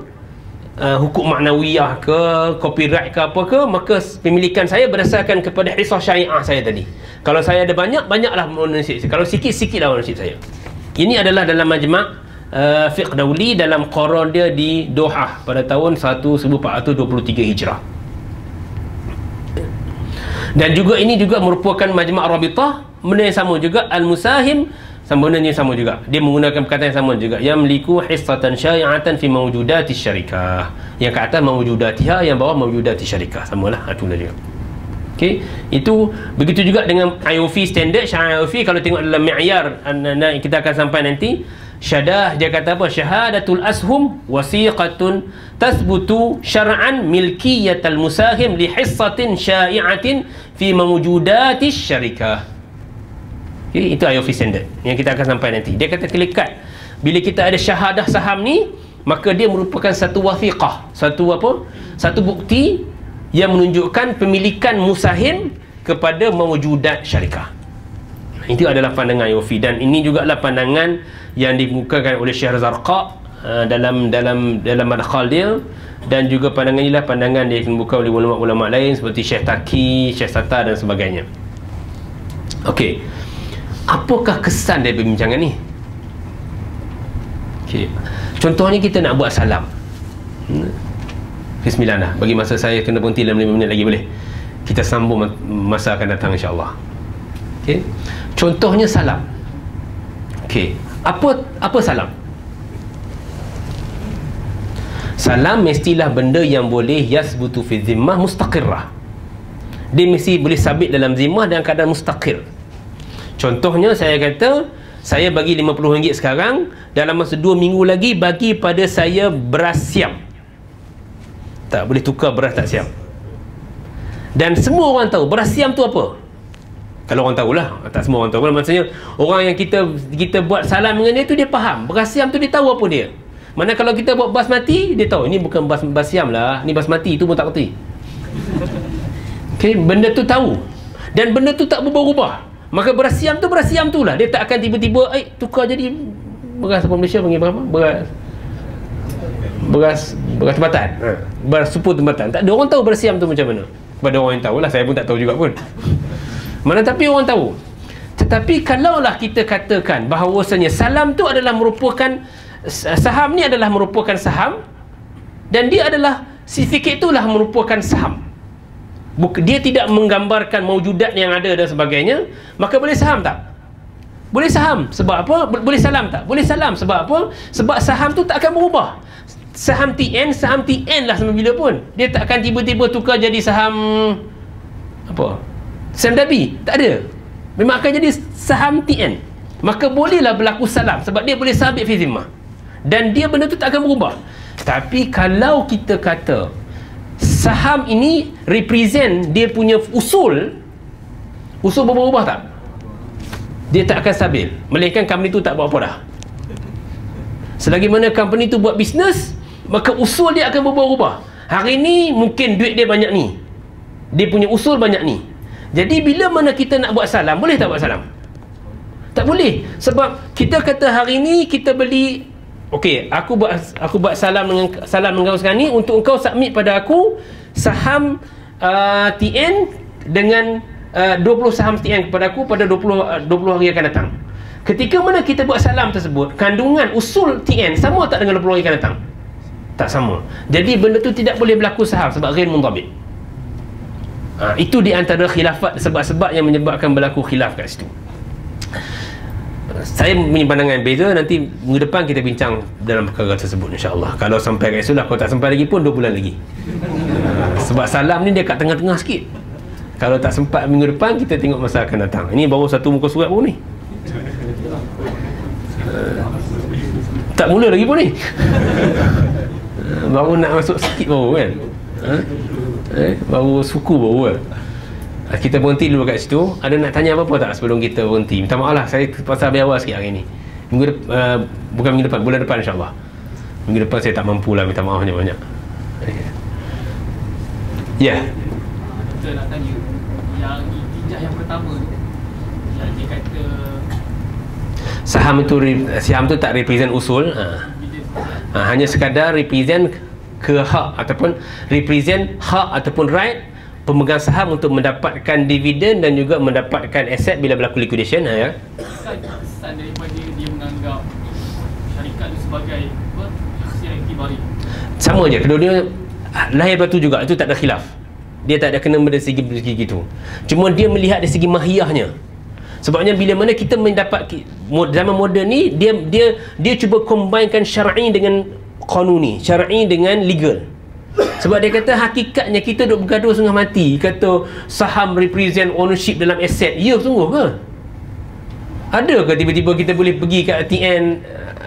uh, hukum maknawiyah ke, copyright ke apa ke, maka pemilikan saya berdasarkan kepada hisah syariah saya tadi. Kalau saya ada banyak, banyaklah ownership saya. Kalau sikit, sikitlah ownership saya. Ini adalah dalam majma' uh, fiqh dawli dalam koron dia di Doha pada tahun 1423 Hijrah dan juga ini juga merupakan majma' rabitah benda yang sama juga al-musahim yang sama juga. Dia menggunakan perkataan yang sama juga. Yang meliku hissatan syai'atan fi mawjudati syarikah. Yang ke atas mawjudatiha yang bawah mawjudati syarikah. Samalah. Itulah juga Okay. Itu begitu juga dengan IOF standard IOF kalau tengok dalam mi'yar kita akan sampai nanti. Syadah dia kata apa? Syahadatul ashum wasiqatun tathbutu syar'an milkiyatal musahim li hissatin sya'i'atin fi mawjudati syarikah okay, itu IOF standard yang kita akan sampai nanti. Dia kata kelikat bila kita ada syahadah saham ni maka dia merupakan satu wasiqah satu apa? Satu bukti yang menunjukkan pemilikan musahim kepada mewujudat syarikah itu adalah pandangan Yofi dan ini juga adalah pandangan yang dimukakan oleh Syekh Zarqa uh, dalam dalam dalam madkhal dia. Dan juga pandangan inilah pandangan yang dimuka oleh ulama-ulama lain seperti Syekh Taki, Syekh Sata dan sebagainya. Okey. Apakah kesan dari perbincangan ni? Okey. Contohnya kita nak buat salam. Bismillah dah bagi masa saya kena berhenti dalam 5 minit lagi boleh kita sambung ma- masa akan datang insyaAllah okay. contohnya salam okay. apa apa salam salam mestilah benda yang boleh yasbutu fi zimmah mustaqirrah dia mesti boleh sabit dalam zimmah dalam keadaan mustaqir contohnya saya kata saya bagi RM50 sekarang dalam masa 2 minggu lagi bagi pada saya beras siam. Tak boleh tukar beras tak siam. Dan semua orang tahu beras siam tu apa? Kalau orang tahulah tak semua orang tahu maksudnya orang yang kita kita buat salam dengan dia tu dia faham. Beras siam tu dia tahu apa dia. Mana kalau kita buat basmati dia tahu ini bukan bas, bas siam lah. Ni basmati tu pun tak kerti okay, benda tu tahu. Dan benda tu tak berubah-ubah maka beras siam tu beras siam tu lah. Dia tak akan tiba-tiba eh tukar jadi beras apa Malaysia panggil berapa beras beras beras tempatan ha. beras supu tempatan. Tak ada orang tahu beras siam tu macam mana. Pada orang yang tahu lah saya pun tak tahu juga pun. Mana tapi orang tahu. Tetapi kalaulah kita katakan bahawasanya salam tu adalah merupakan saham ni adalah merupakan saham dan dia adalah sertifikat itulah merupakan saham dia tidak menggambarkan maujudat yang ada dan sebagainya maka boleh saham tak? boleh saham sebab apa? boleh salam tak? boleh salam sebab apa? sebab saham tu tak akan berubah saham TN saham TN lah sampai bila pun dia tak akan tiba-tiba tukar jadi saham apa? saham Dabi tak ada memang akan jadi saham TN maka bolehlah berlaku salam sebab dia boleh sabit fizimah dan dia benda tu tak akan berubah tapi kalau kita kata saham ini represent dia punya usul. Usul berubah-ubah tak? dia tak akan stabil. Melainkan company tu tak buat apa dah. Selagi mana company tu buat bisnes maka usul dia akan berubah-ubah. Hari ni mungkin duit dia banyak ni. Dia punya usul banyak ni. Jadi bila mana kita nak buat salam boleh tak buat salam? tak boleh. Sebab kita kata hari ni kita beli Okey, aku buat aku buat salam dengan salam dengan kau sekarang ni untuk engkau submit pada aku saham uh, TN dengan uh, 20 saham TN kepada aku pada 20 uh, 20 hari akan datang. Ketika mana kita buat salam tersebut, kandungan usul TN sama tak dengan 20 hari akan datang? Tak sama. Jadi benda tu tidak boleh berlaku saham sebab ghair mundabit. Ha, itu di antara khilafat sebab-sebab yang menyebabkan berlaku khilaf kat situ saya punya pandangan beza nanti minggu depan kita bincang dalam perkara tersebut insyaAllah. Kalau sampai kat itulah kalau tak sampai lagi pun 2 bulan lagi. Sebab salam ni dia kat tengah-tengah sikit. Kalau tak sempat minggu depan kita tengok masa akan datang. Ini baru satu muka surat pun ni. Tak mula lagi pun ni. Baru nak masuk sikit baru kan. Eh, baru suku baru kan kita berhenti dulu kat situ. Ada nak tanya apa-apa tak sebelum kita berhenti minta maaf lah saya pasal lebih awal sikit hari ni. Minggu depan uh, bukan minggu depan bulan depan insyaAllah. Minggu depan saya tak mampu lah minta maaf banyak-banyak ya. Yeah. kita nak tanya. Yang ijazah yang pertama tu yang dia kata saham itu saham tu tak represent usul ha. Ha, hanya sekadar represent ke hak ataupun represent hak ataupun right pemegang saham untuk mendapatkan dividen dan juga mendapatkan aset bila berlaku liquidation ha, ya. Kesan daripada dia menganggap syarikat itu sebagai apa? Aksi iktibari. Sama je. Kedua-dua lahir batu juga. Itu tak ada khilaf. Dia tak ada kena dari segi segi gitu. Cuma dia melihat dari segi mahiyahnya. Sebabnya bila mana kita mendapat zaman moden ni dia dia dia cuba combinekan syar'i dengan kanuni, syar'i dengan legal. Sebab dia kata hakikatnya kita duduk bergaduh setengah mati. Kata saham represent ownership dalam aset Ya sungguh ke? Ada ke tiba-tiba kita boleh pergi ke ATM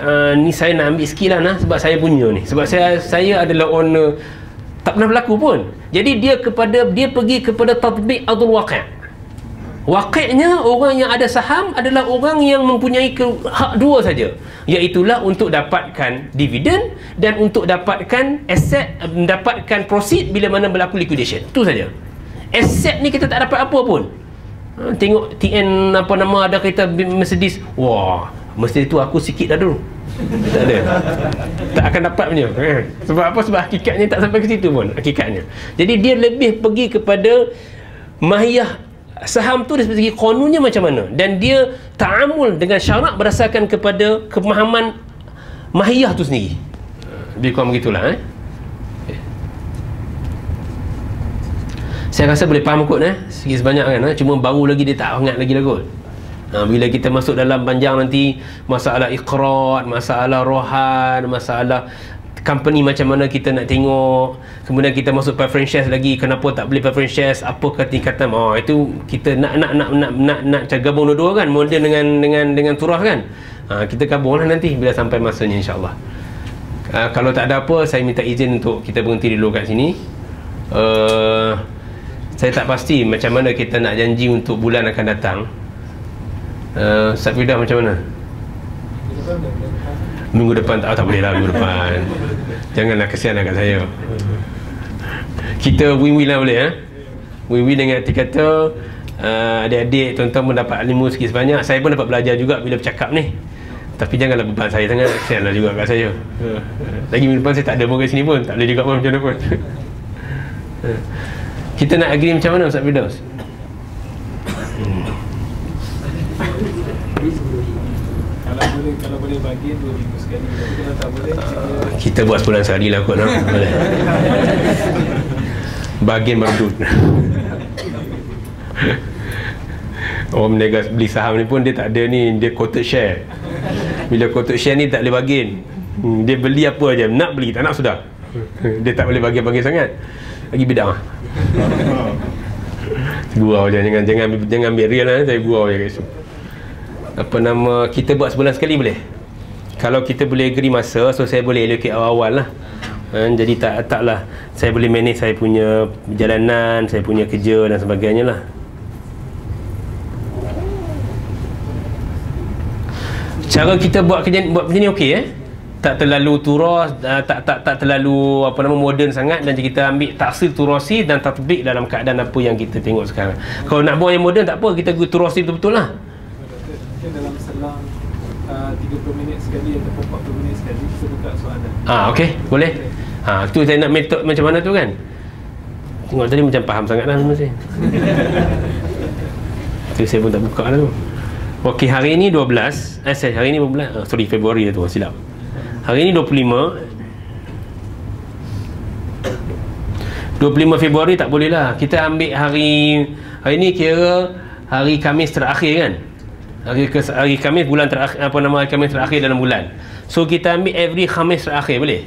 uh, Ni saya nak ambil sikit lah nah, Sebab saya punya ni. Sebab saya saya adalah owner Tak pernah berlaku pun. Jadi dia kepada dia pergi kepada tatbik adul waqi' Wakilnya orang yang ada saham adalah orang yang mempunyai hak dua saja. Iaitulah untuk dapatkan dividen dan untuk dapatkan aset, mendapatkan proceed bila mana berlaku liquidation. Itu saja. Aset ni kita tak dapat apa pun. Ha, tengok TN apa nama ada kereta Mercedes. Wah, Mercedes tu aku sikit dah dulu. tak ada. Tak akan dapat punya. Ha, sebab apa? Sebab hakikatnya tak sampai ke situ pun. Hakikatnya. Jadi dia lebih pergi kepada mahiyah saham tu dari segi kononnya macam mana dan dia ta'amul dengan syarak berdasarkan kepada kemahaman mahiyah tu sendiri lebih kurang begitulah eh? saya rasa boleh faham kot eh sikit sebanyak kan eh? cuma baru lagi dia tak ingat lagi lah kot ha, bila kita masuk dalam panjang nanti masalah iqrat masalah rohan masalah company macam mana kita nak tengok kemudian kita masuk preference shares lagi kenapa tak boleh preference shares apakah tingkatan? Oh itu kita nak nak nak nak nak, nak, gabung dua-dua kan modern dengan dengan dengan turah kan? Ha, kita gabunglah nanti bila sampai masanya insyaallah. Uh, kalau tak ada apa saya minta izin untuk kita berhenti dulu kat sini. Uh, saya tak pasti macam mana kita nak janji untuk bulan akan datang. Uh, Ustaz Fidah macam mana minggu depan tak, tak boleh lah minggu depan. Janganlah kesian kat saya. Kita win-win lah boleh eh? win-win dengan arti kata uh, adik-adik tuan-tuan pun dapat ilmu sikit sebanyak. Saya pun dapat belajar juga bila bercakap ni. Tapi janganlah beban saya sangat. Kesianlah juga kat saya. Lagi minggu depan saya tak ada pun kat sini pun. Tak boleh juga pun macam mana pun. Kita nak agree macam mana Ustaz Firdaus? Kalau boleh kalau boleh bagi dua minggu sekali. Tapi kalau tak boleh kita kita buat sebulan sehari lah kot? Boleh. bagian merdut. Orang meniaga beli saham ni pun dia tak ada ni dia quoted share. Bila quoted share ni tak boleh bagian Hmm, dia beli apa aja nak beli tak nak sudah. Dia tak boleh bagi-bagi sangat. Lagi bidang. Ah gurau je jangan jangan ambil, jangan ambil real lah saya gurau je guys apa nama kita buat sebulan sekali boleh? Kalau kita boleh agree masa so saya boleh allocate awal-awal lah. Ha, jadi tak taklah saya boleh manage saya punya perjalanan saya punya kerja dan sebagainya lah. Cara kita buat kerja buat macam ni okey eh? Tak terlalu turas uh, tak tak tak terlalu apa nama moden sangat dan kita ambil taksir turasi dan tatbik dalam keadaan apa yang kita tengok sekarang. Kalau nak buat yang moden tak apa. Kita turasi betul-betul lah mungkin dalam selang uh, 30 minit sekali ataupun 40 minit sekali kita buka soalan. Ah okey, boleh. Ha tu saya nak metod macam mana tu kan. Tengok tadi macam faham sangat lah semua saya. tu saya pun tak buka lah tu. Okey, hari ni 12. Eh, saya hari ni berapa bulan? Oh, sorry, Februari dah tu, silap. Hari ni 25. 25 Februari tak boleh lah. Kita ambil hari hari ni kira hari Khamis terakhir kan. Hari ke hari Khamis bulan terakhir apa nama hari Khamis terakhir dalam bulan. So kita ambil every Khamis terakhir boleh?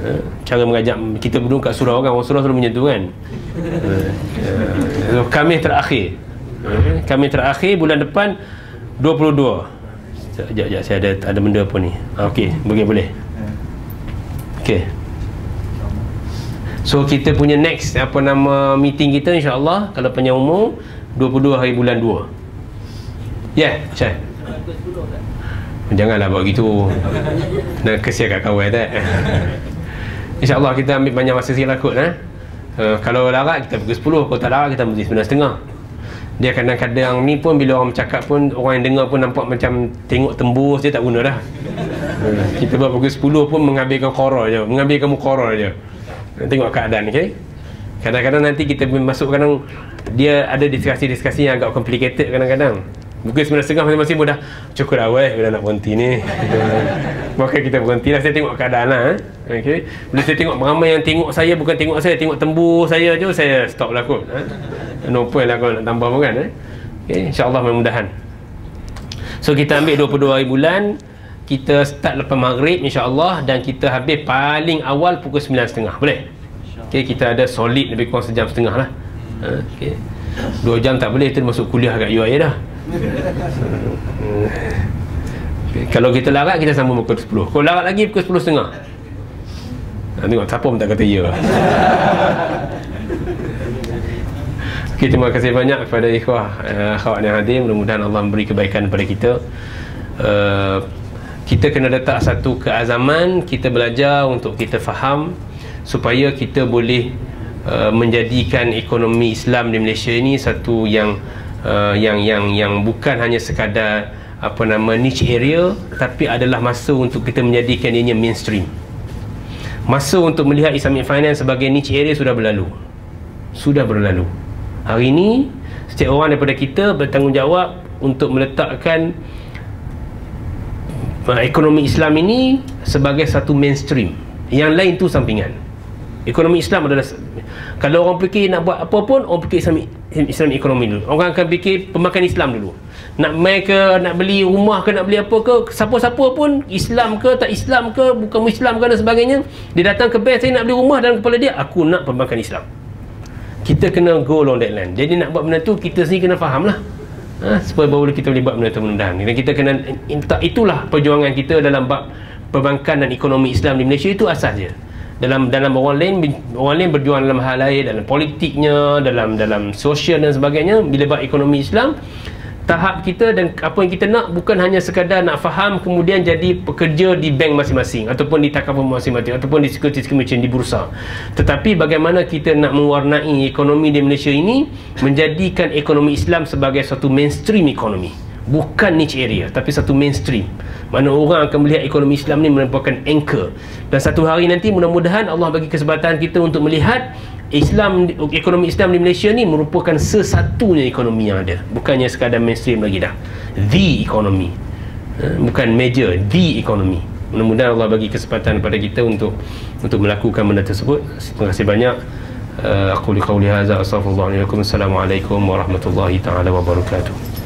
Ha, cara mengajak kita berdua kat surau kan orang surau selalu tu kan? Ha, so, Khamis terakhir. Ha, Khamis terakhir bulan depan 22 sekejap, sekejap saya ada ada benda apa ni? Ha, ok boleh boleh. Ok so kita punya next apa nama meeting kita insyaAllah kalau panjang umur 22 hari bulan 2 ya yeah, Syed Janganlah buat gitu. Nak kesian kat kawan tak? InsyaAllah kita ambil banyak masa sikit lah kot eh? uh, Kalau larat kita pukul 10 Kalau tak larat kita mesti 9.30 Dia kadang-kadang ni pun bila orang bercakap pun Orang yang dengar pun nampak macam Tengok tembus dia tak guna dah. Uh, Kita buat pukul 10 pun mengambilkan koror je Mengambilkan mukoror je. Tengok keadaan okay? Kadang-kadang nanti kita masuk kadang Dia ada diskusi-diskusi yang agak complicated kadang-kadang Pukul 9.30 masing-masing pun dah Cukup dah weh Bila nak berhenti ni Maka kita berhenti lah Saya tengok keadaan lah eh. okay. Bila saya tengok ramai yang tengok saya Bukan tengok saya Tengok tembus saya je Saya stop lah kot eh. No point lah kalau nak tambah pun kan eh. okay. InsyaAllah mudah-mudahan So kita ambil 22 hari bulan Kita start lepas maghrib InsyaAllah Dan kita habis paling awal Pukul 9.30 Boleh? Okay, kita ada solid lebih kurang sejam setengah lah okay. Dua jam tak boleh Itu masuk kuliah kat UIA dah okay. Kalau kita larat kita sambung pukul 10 Kalau larat lagi pukul 10.30 ha, Tengok siapa pun tak kata ya. Okay, Terima kasih banyak kepada ikhwah Akhwat yang hadir. Mudah-mudahan Allah memberi kebaikan kepada kita. Uh, Kita kena letak satu keazaman. Kita belajar untuk kita faham Supaya kita boleh uh, Menjadikan ekonomi Islam di Malaysia ini Satu yang uh, yang yang yang bukan hanya sekadar apa nama niche area tapi adalah masa untuk kita menjadikan ianya mainstream. Masa untuk melihat Islamic Finance sebagai niche area sudah berlalu. Sudah berlalu. Hari ini setiap orang daripada kita bertanggungjawab untuk meletakkan uh, ekonomi Islam ini sebagai satu mainstream. Yang lain tu sampingan Ekonomi Islam adalah kalau orang fikir nak buat apa pun orang fikir Islam, Islam ekonomi dulu. Orang akan fikir pemakan Islam dulu. Nak mai ke nak beli rumah ke nak beli apa ke siapa-siapa pun Islam ke tak Islam ke bukan Islam ke dan sebagainya dia datang ke bank saya nak beli rumah dalam kepala dia aku nak pemakan Islam. Kita kena go along that line. Jadi nak buat benda tu kita sendiri kena faham lah. Ha, supaya baru kita boleh buat benda tu mudah Dan kita kena itulah perjuangan kita dalam bab perbankan dan ekonomi Islam di Malaysia itu asas dia dalam dalam orang lain orang lain berjuang dalam hal lain dalam politiknya dalam dalam sosial dan sebagainya. Bila bab ekonomi Islam tahap kita dan apa yang kita nak bukan hanya sekadar nak faham kemudian jadi pekerja di bank masing-masing ataupun di takaful masing-masing ataupun di securities commission di bursa. Tetapi bagaimana kita nak mewarnai ekonomi di Malaysia ini menjadikan ekonomi Islam sebagai satu mainstream ekonomi. Bukan niche area tapi satu mainstream mana orang akan melihat ekonomi Islam ni merupakan anchor. Dan satu hari nanti mudah-mudahan Allah bagi kesempatan kita untuk melihat Islam ekonomi Islam di Malaysia ni merupakan sesatunya ekonomi yang ada. Bukannya sekadar mainstream lagi dah. The economy. Ha, bukan major the economy. Mudah-mudahan Allah bagi kesempatan kepada kita untuk untuk melakukan benda tersebut. Terima kasih banyak. Uh, aku liqauli hadza. Astaghfirullah alaikum assalamualaikum warahmatullahi taala wabarakatuh